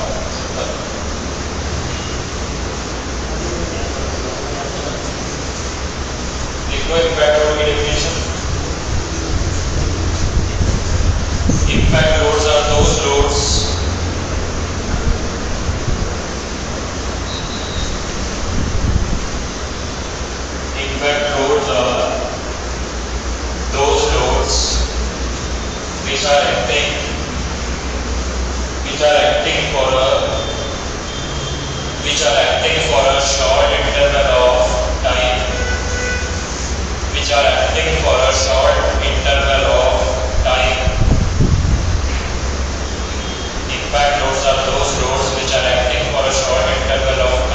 definition impact loads are those loads that roads are uh, those roads which are acting which are acting for a which are acting for a short interval of time which are acting for a short interval of time. Impact roads are those roads which are acting for a short interval of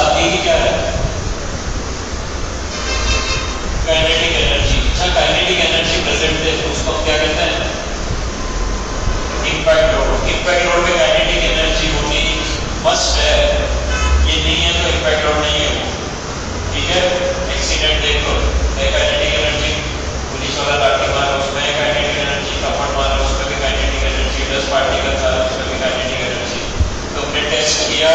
साथी की क्या है? काइनेटिक एनर्जी अच्छा काइनेटिक एनर्जी प्रेजेंट है उसको क्या कहते हैं? इम्पैक्ट लोड इम्पैक्ट लोड में काइनेटिक एनर्जी होनी मस्ट है। ये नहीं है तो इम्पैक्ट लोड नहीं है ठीक है? एक्सीडेंट देखो। काइनेटिक एनर्जी पुलिस वाला लाठी मारा, उसमें काइनेटिक एनर्जी कपड़ मारा, उसमें भी काइनेटिक एनर्जी दस पार्टिकल था उसमें भी काइनेटिक एनर्जी तो हमने टेस्ट किया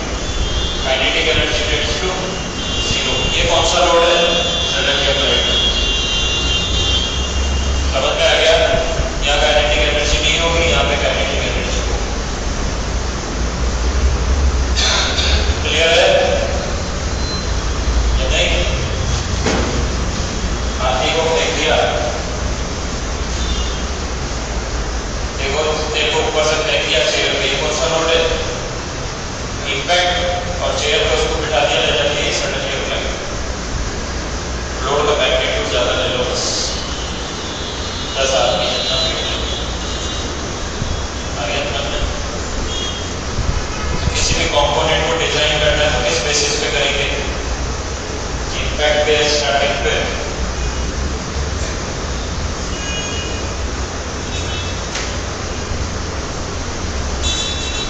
kinetic energy tends to zero ये कौन सा लोड है सडनली अप्लाइड समझ में आ गया यहाँ काइनेटिक एनर्जी नहीं होगी यहाँ पे काइनेटिक एनर्जी होगी क्लियर है या नहीं हाथी को फेंक दिया देखो देखो ऊपर से फेंक दिया चेयर पे ये कौन सा लोड है इम्पैक्ट और चेयर पे उसको बिठा दिया, ले जाके ये सडनली अप्लाई लोड का मैग्नीट्यूड ज़्यादा ले लो बस। दस आदमी जितना वेट लो आगे तो किसी भी कंपोनेंट को डिज़ाइन करना है तो किस बेसिस पे करेंगे। इम्पैक्ट पे स्टार्टिंग पे।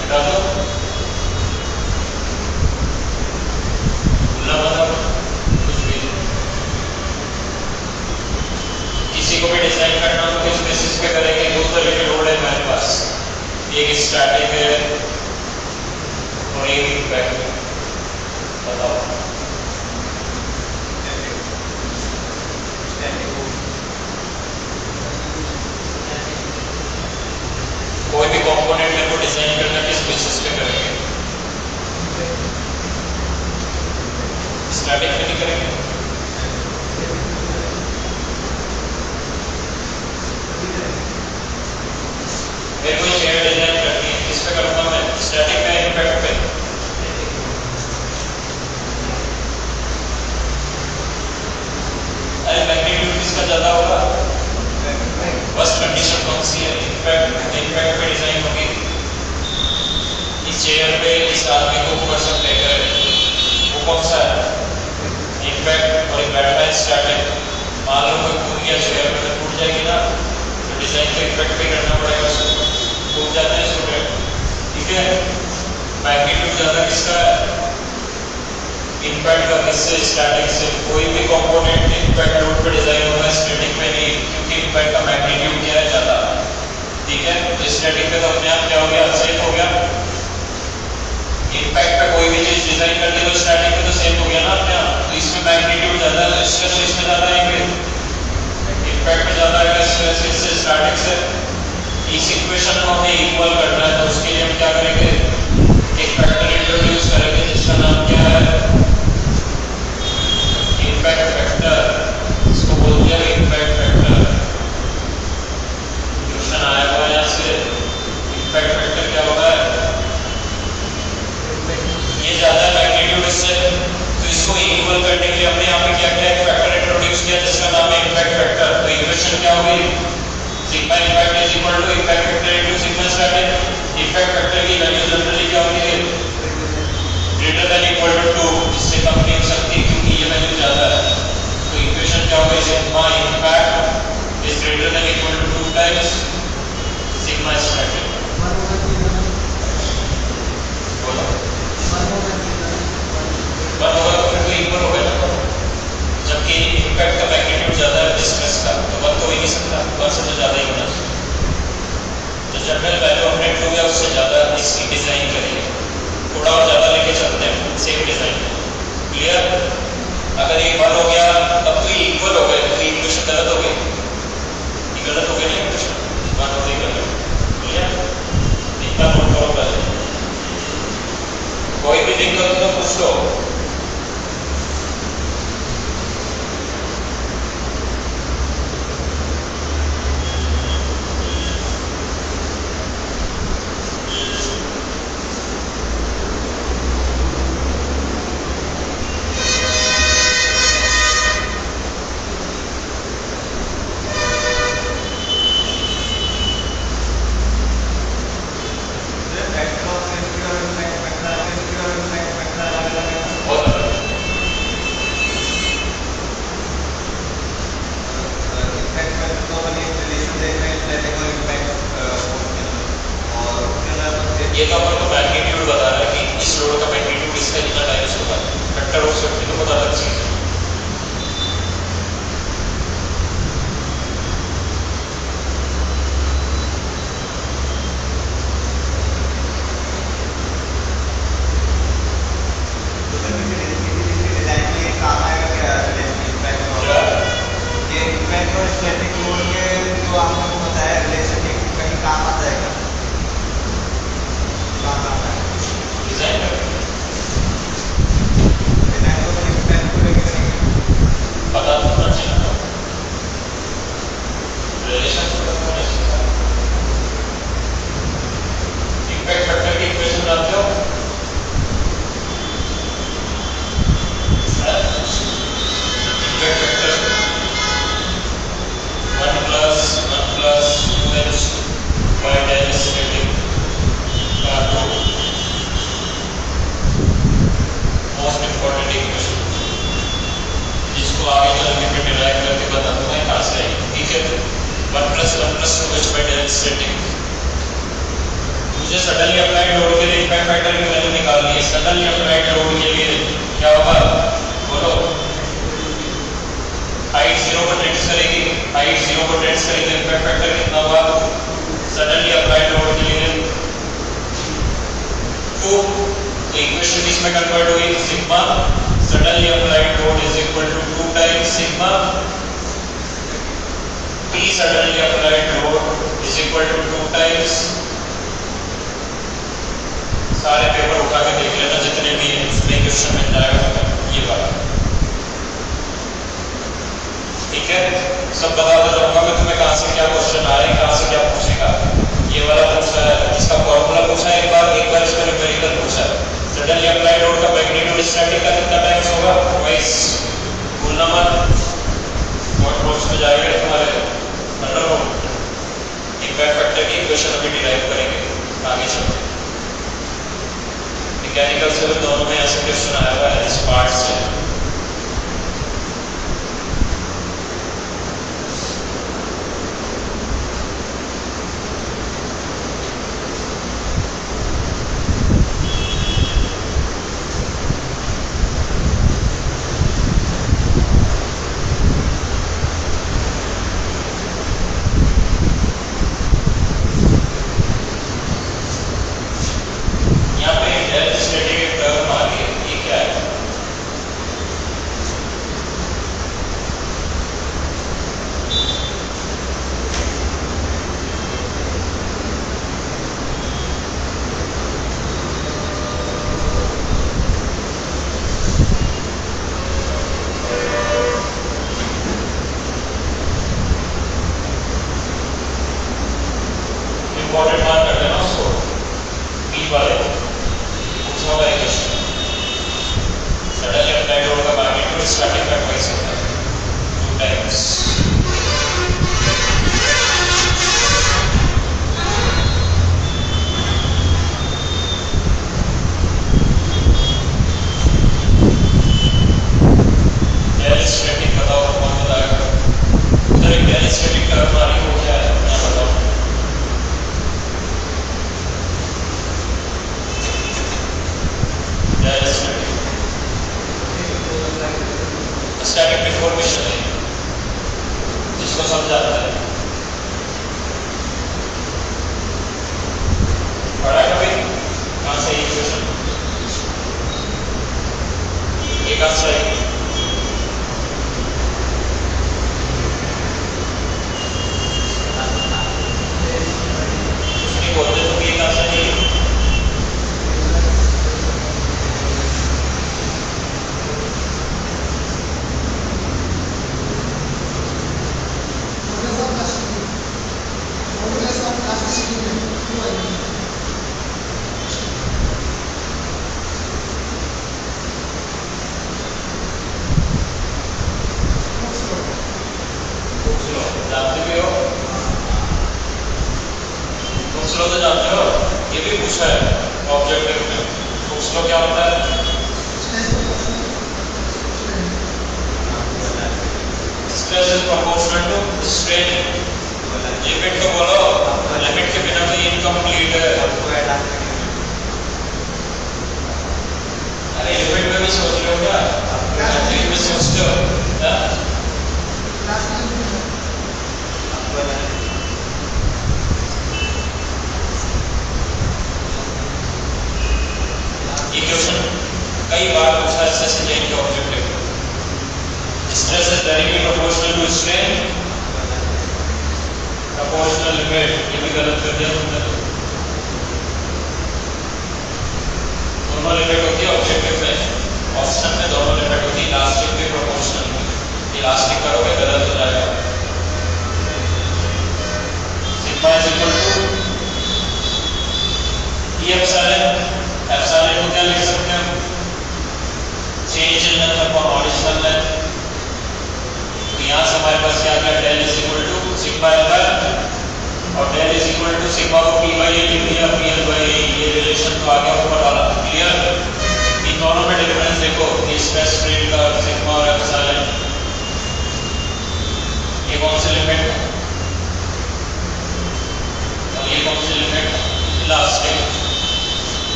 बता कुछ भी किसी को भी डिसाइड करना हो किस बेसिस पे करेंगे रोड है पास एक है और एक बताओ कोई भी कंपोनेंट मेरे को डिज़ाइन करना स्टैटिक नहीं करेंगे। मेरे को चेयर डिज़ाइन करनी है। किस पे करूँगा मैं। स्टैटिक पे इम्पैक्ट पे। अरे मैग्नीट्यूड किसका ज़्यादा होगा? बस कंडीशन कौन सी है? इम्पैक्ट इम्पैक्ट पे डिज़ाइन होगी। इस चेयर पे, इस आदमी को पर्सन लेकर वो कौन सा है? इम्पैक्ट और एक बैठा है स्टैटिक मान लो कोई कूद गया पे तो टूट जाएगी ना तो डिज़ाइन तो इम्पैक्ट पे करना पड़ेगा उसको। कूद जाते हैं स्टूडेंट ठीक है? मैग्नीट्यूड ज़्यादा किसका है? इम्पैक्ट का किससे स्टैटिक से। कोई भी कंपोनेंट इम्पैक्ट लोड पे डिज़ाइन होगा स्टैटिक पे नहीं, क्योंकि इम्पैक्ट का मैग्नीट्यूड क्या है, ज़्यादा। ठीक है? तो स्टैटिक पे तो अपने आप क्या हो गया? सेम हो गया। इम्पैक्ट पे कोई भी चीज़ डिज़ाइन करनी तो स्टैटिक पे तो सेम हो गया ना अपने आप? इसमें मैग्नीट्यूड ज़्यादा है तो इसमें ज़्यादा आएँगे इम्पैक्ट पे ज़्यादा आएगा स्ट्रेस इससे स्टैटिक से इस इक्वेशन को हमें इक्वल करना है तो उसके लिए हम क्या करेंगे एक फैक्टर इंट्रोड्यूस करेंगे जिसका नाम क्या है इम्पैक्ट फैक्टर इसको बोल दिया इम्पैक्ट फैक्टर क्वेश्चन आया हुआ यहाँ से इम्पैक्ट फैक्टर क्या होता है ये ज़्यादा मैग्नीट्यूड इससे तो इक्वल करने के लिए हमने यहाँ पे क्या किया? एक फैक्टर इंट्रोड्यूस किया जिसका नाम है इम्पैक्ट फैक्टर तो इक्वेशन क्या होगी? Sigma impact is equal to impact factor into sigma static impact factor की वैल्यू जनरली क्या होती है? ग्रेटर देन इक्वल टू 2 इससे कम नहीं हो सकती क्योंकि ये वैल्यू ज़्यादा है। तो इक्वेशन क्या होगा? Sigma impact is greater than equal to 2 times sigma static बोलो। वन होगा तो फिर तो इक्वल हो गया ना जबकि इम्पैक्ट का मैग्नीट्यूड ज़्यादा है डिस्टेंस का तो तो हो ही नहीं सकता वन से तो ज़्यादा ही होना। तो जनरल वैल्यू हमने टू या उससे ज़्यादा इसकी डिज़ाइन करी है थोड़ा और ज़्यादा लेके चलते हैं सेम डिज़ाइन क्लियर अगर ये वन हो गया तब तो इक्वल हो गए तो इक्वेशन गलत हो ये गलत हो गई ना इक्वेशन वन हो गलत। क्लियर इतना नोट करो पहले। कोई भी दिक्कत हो तो पूछ लो।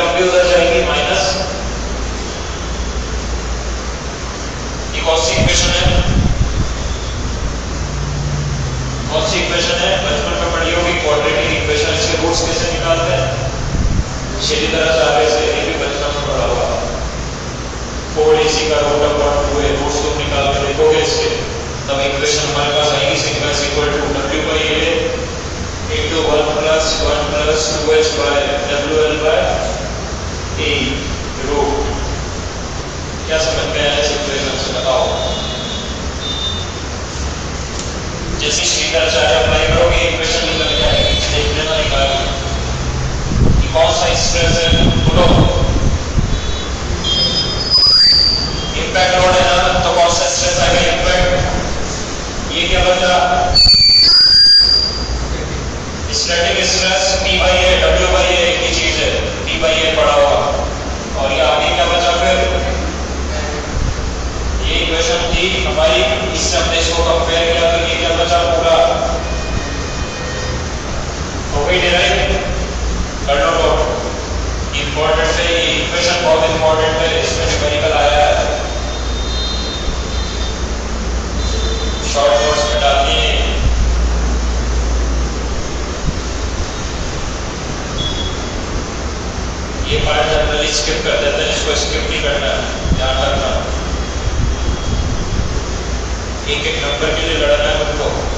अब ये उधर जाएगी माइनस ये कौन सी इक्वेशन है? कौन सी इक्वेशन है? बचपन में पढ़ी होगी क्वाड्रेटिक इक्वेशन इसके रूट्स कैसे निकालते हैं? सीधी तरह से आगे से ये भी बचपन में पढ़ा होगा फोर एसी का रूट अपॉन टू है रूट्स तुम निकाल के देखोगे इसके। तब इक्वेशन हमारे पास आएगी sigma is equal to W by A into one plus one plus two H by W A root क्या समझ में आया इस इक्वेशन से बताओ जैसे श्रीधर श्रीधराचार्य अप्लाई करोगे इक्वेशन निकल के आएगी देख लेना निकाल कि कौन सा स्ट्रेस है बोलो इम्पैक्ट लोड है ना तो कौन सा स्ट्रेस आएगा इम्पैक्ट ये क्या बचा static stress P by A W by A एक ही चीज़ है बाई ए पड़ा होगा और ये आगे क्या बचा फिर? ये इक्वेशन थी, हमारी इससे हमने इसको कंपेयर किया तो ये क्या बचा पूरा? हो गई डायरेक्ट कर लो नोट इंपॉर्टेंट है ये इक्वेशन बहुत इंपॉर्टेंट है, इसमें न्यूमेरिकल आया है। शॉर्ट नोट्स में डालनी है ये पार्ट जनरली स्किप कर देते हैं, इसको स्किप नहीं करना ध्यान रखना। एक एक नंबर के लिए लड़ना है उनको।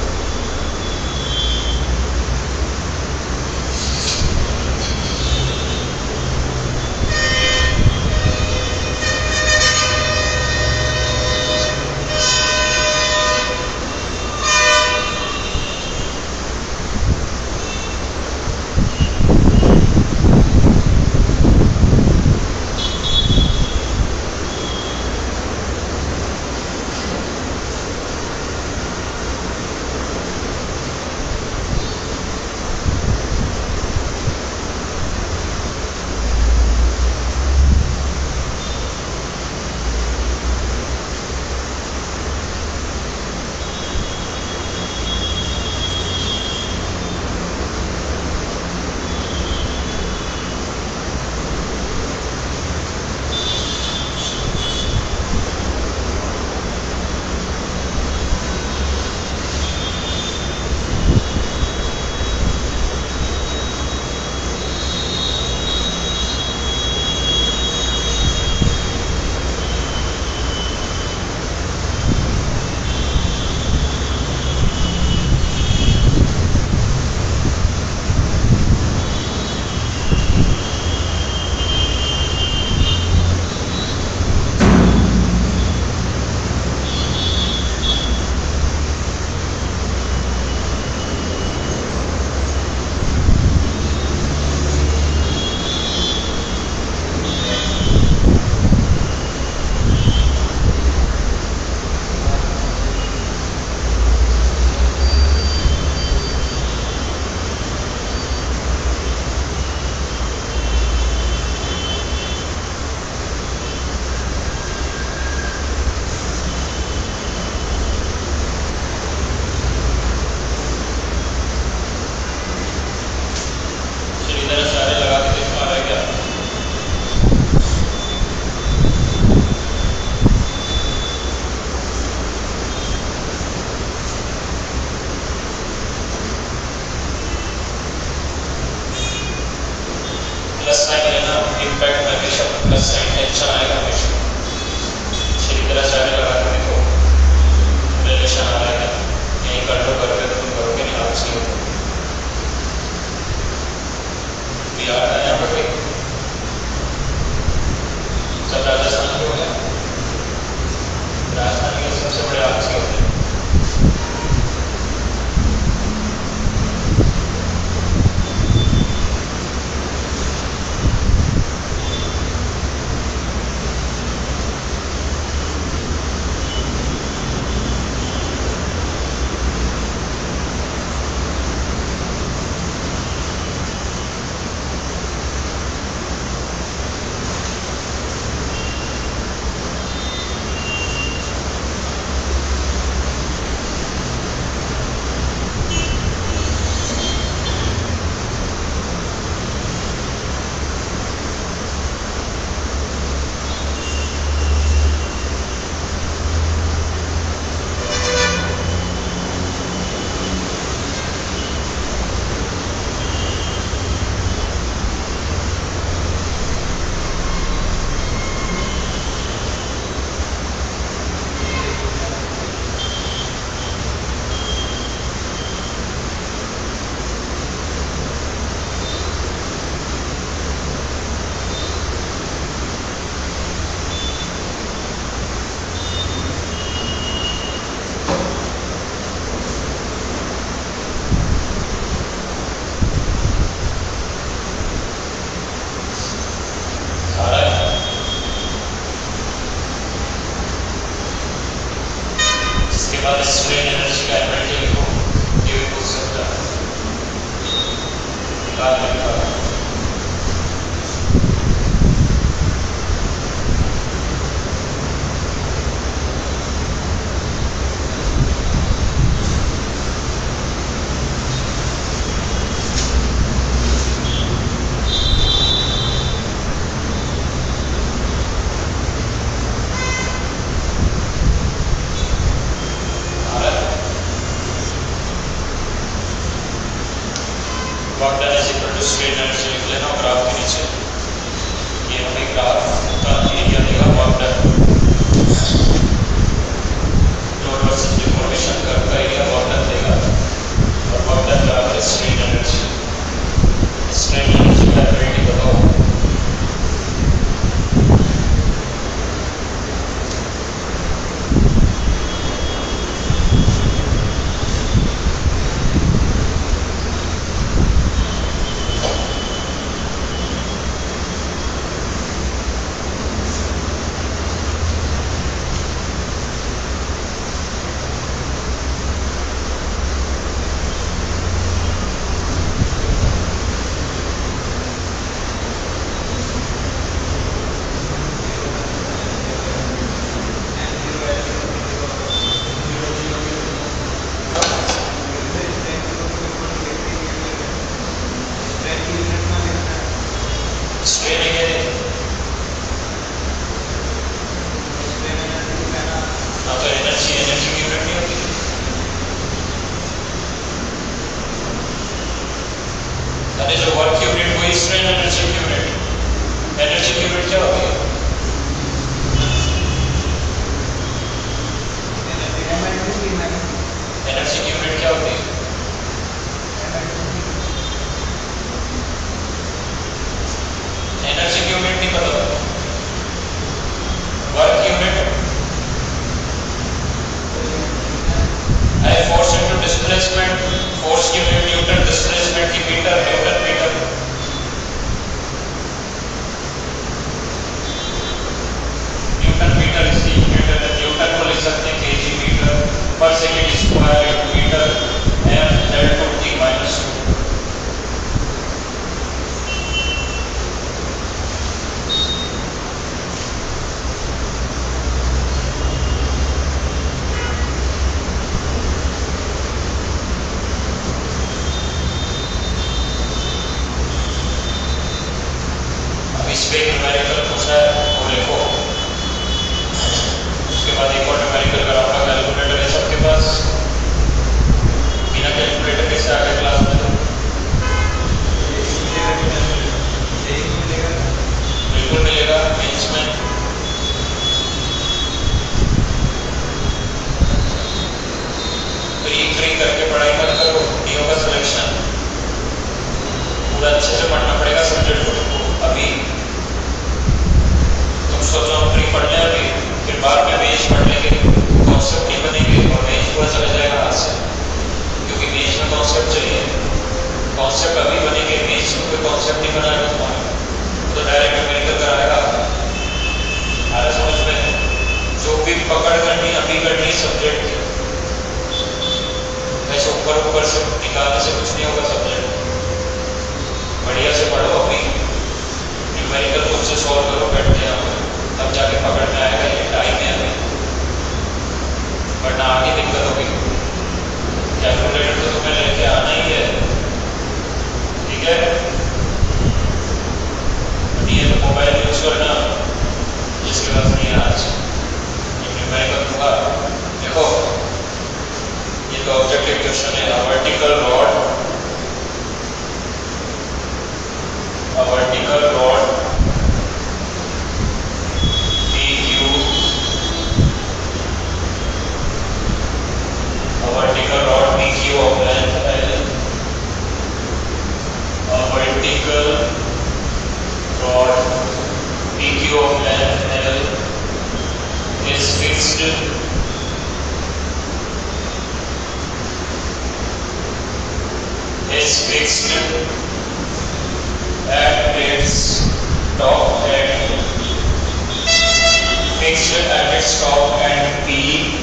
दिक्कत होगी कैलकुलेटर तो तुम्हें लेके आना ही? है ठीक है? ये तो मोबाइल यूज़ करना जिसके पास नहीं है आज न्यूमेरिकल दूँगा देखो ये तो ऑब्जेक्टिव क्वेश्चन है vertical rod a vertical of length L a vertical rod PQ of length L is fixed is fixed at its top end fixed at its top end P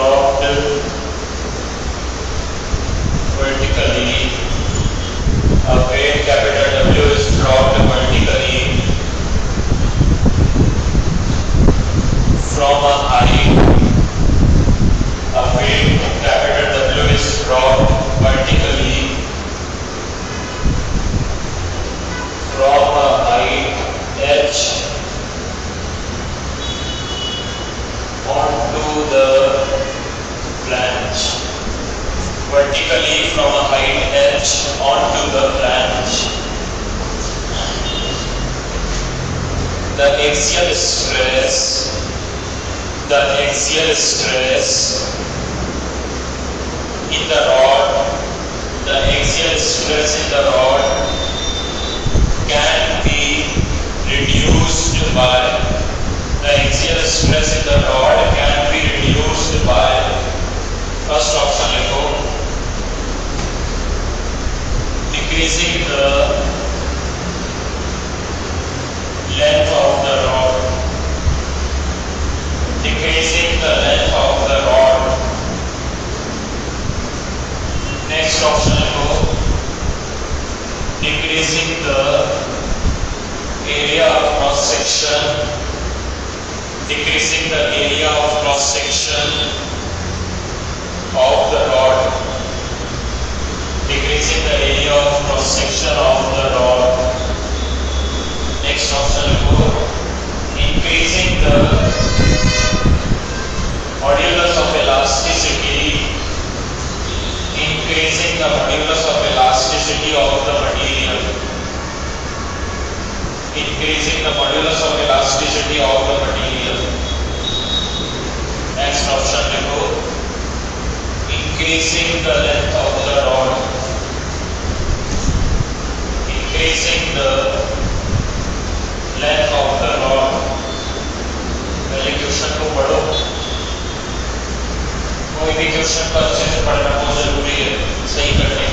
dropped vertically a weight capital W is dropped vertically from a height a weight capital W is dropped vertically from a height h onto the vertically from a height edge onto the flange the axial stress the axial stress in the rod, the axial stress in the rod can be reduced by the axial stress in the rod can be reduced by first option लिखो decreasing the length of the rod. Decreasing the length of the rod. Next option go. Decreasing the area of cross section, decreasing the area of cross section of the rod, decreasing the area of cross section of the rod. Next option increasing the modulus of elasticity. Increasing the modulus of elasticity of the material. Increasing the modulus of elasticity of the material. Next option increasing the length of the rod increasing the length of the rod पहले क्वेश्चन को पढ़ो कोई भी क्वेश्चन को अच्छे पढ़ना बहुत ज़रूरी है सही करने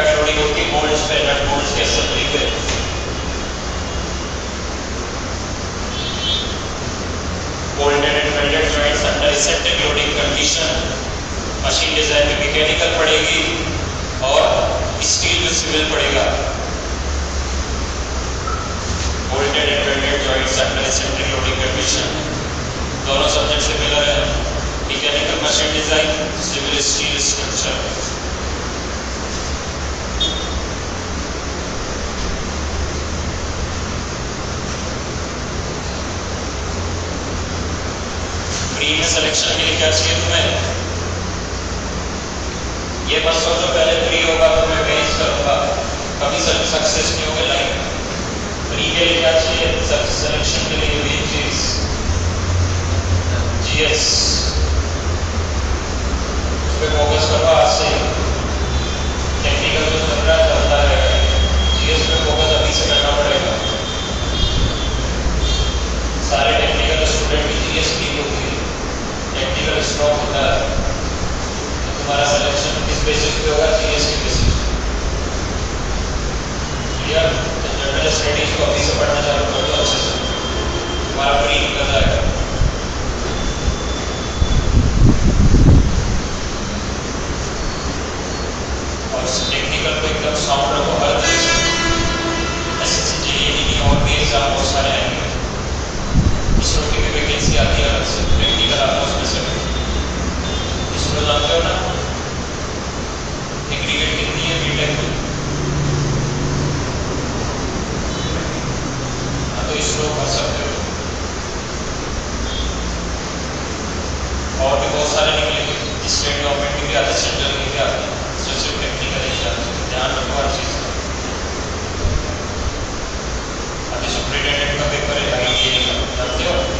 नट होती है पे, नट बोल्ट के असेंबली पे bolted and welded joints under eccentric loading condition machine design में मैकेनिकल पड़ेगी और स्टील में सिविल पड़ेगा। Bolted and welded joints under eccentric loading condition दोनों सब्जेक्ट सिमिलर है। Mechanical machine design civil steel structure team में सिलेक्शन के लिए क्या चाहिए तुम्हें? ये मत सोचो, पहले फ्री होगा तो मैं मैनेज करूँगा। कभी सक्सेस नहीं होगा लाइफ फ्री के लिए क्या चाहिए? सिलेक्शन के लिए मेन चीज़। जीएस पे फोकस करो आज से। टेक्निकल जो चल रहा है, चलता रहेगा। जीएस पे फोकस अभी से करना पड़ेगा। सारे टेक्निकल टेक्निकल स्ट्रॉन्ग होता है तो तुम्हारा सिलेक्शन किस बेसिस पे होगा सी के बेसिस क्लियर जनरल स्टडीज़ को अभी से पढ़ना चालू कर दो अच्छे से तुम्हारा फ्री निकल जाएगा और टेक्निकल को एकदम साउंड रखो हर चीज़ एस एस सी और भी एग्ज़ाम बहुत सारे आएँगे इसरो की भी वैकेंसी आती है अलग से लेकर आता उसमें सेवन इसमें जानते हो ना एग्रीगेट कितनी है बी टेक हाँ तो इसको कर सकते हो और भी बहुत सारे निकलेंगे स्टेट गवर्नमेंट के भी आते सेंट्रल के भी आते सबसे टेक्निकल एग्ज़ाम ध्यान रखो हर चीज़ का अभी सुप्रिटेंडेंट का पेपर है अभी ये करते हो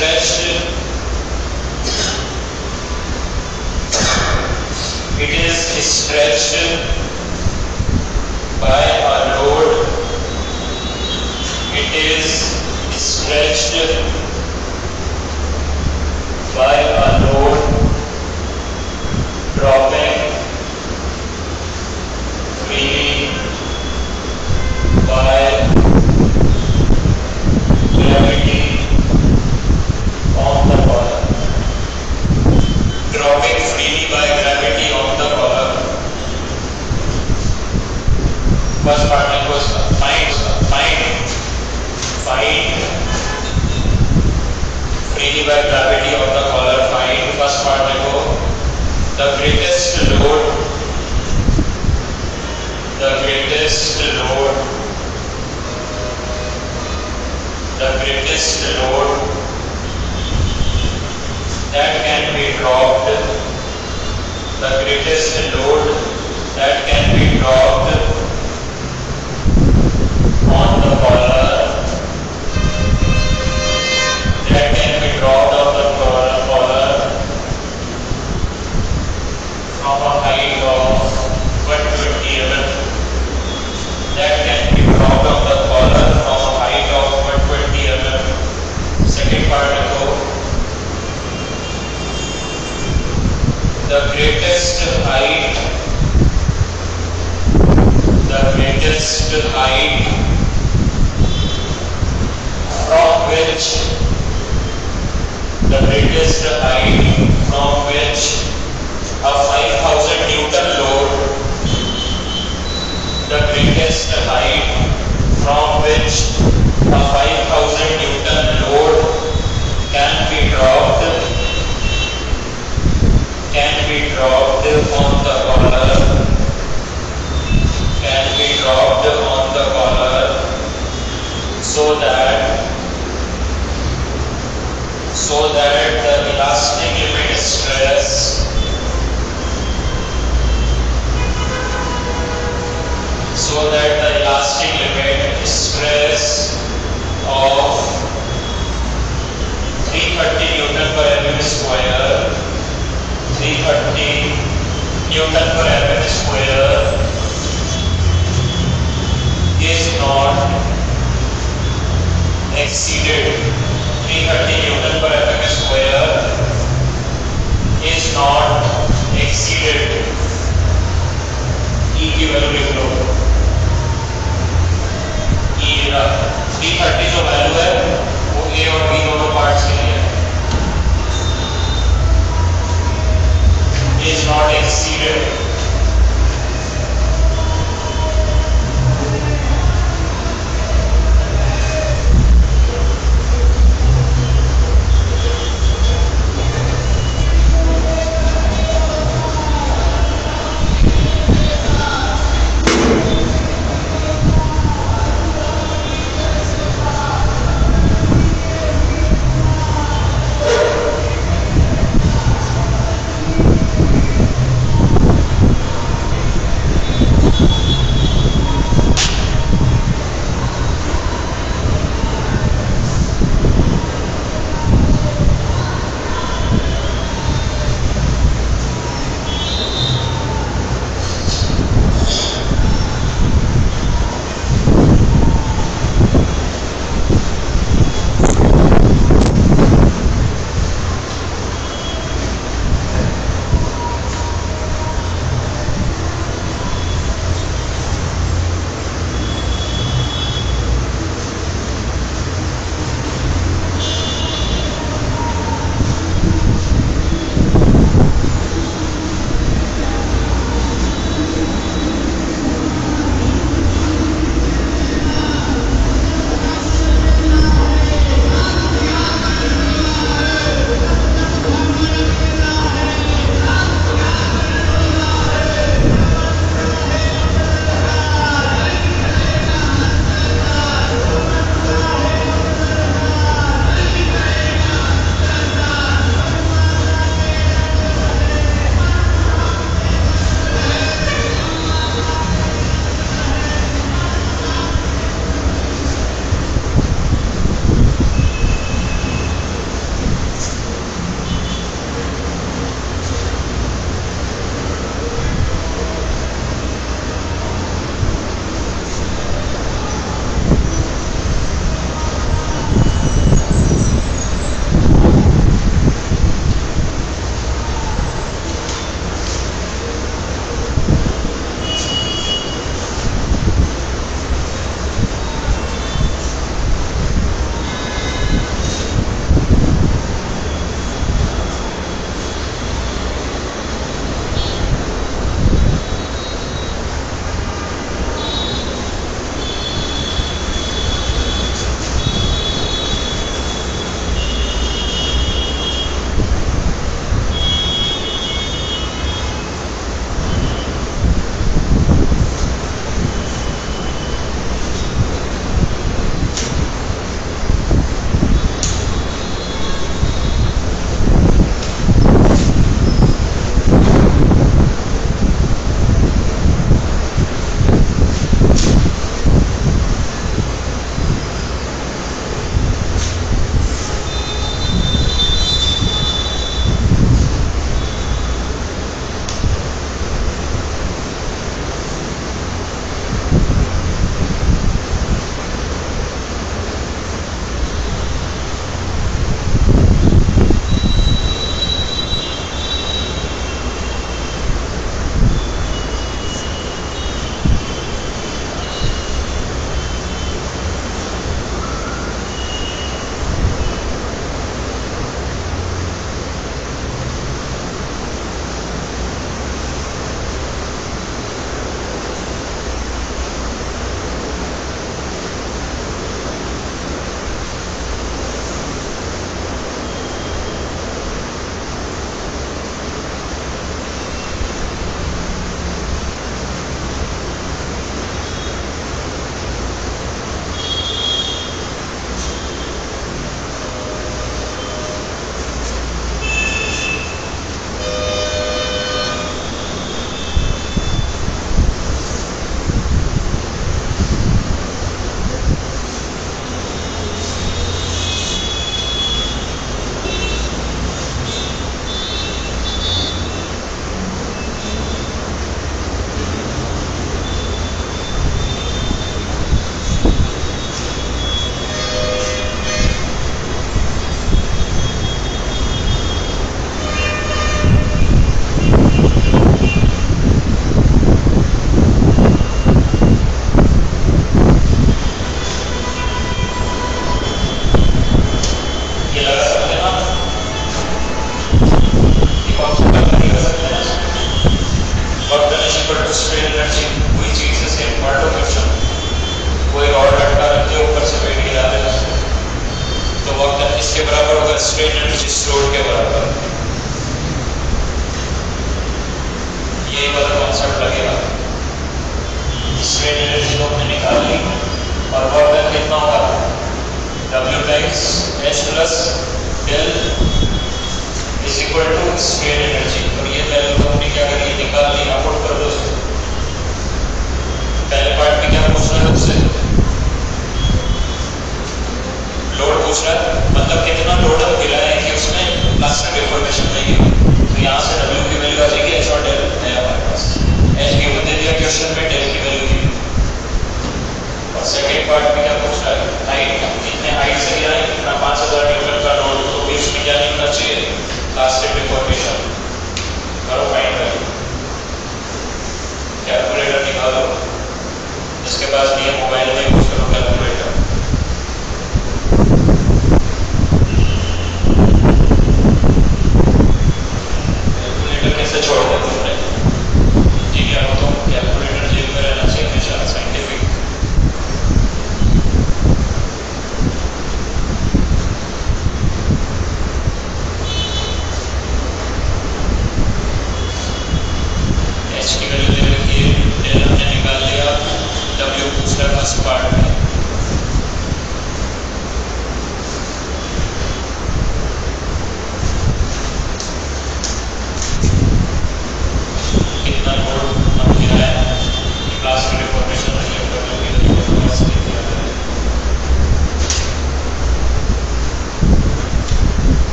stretched it is stretched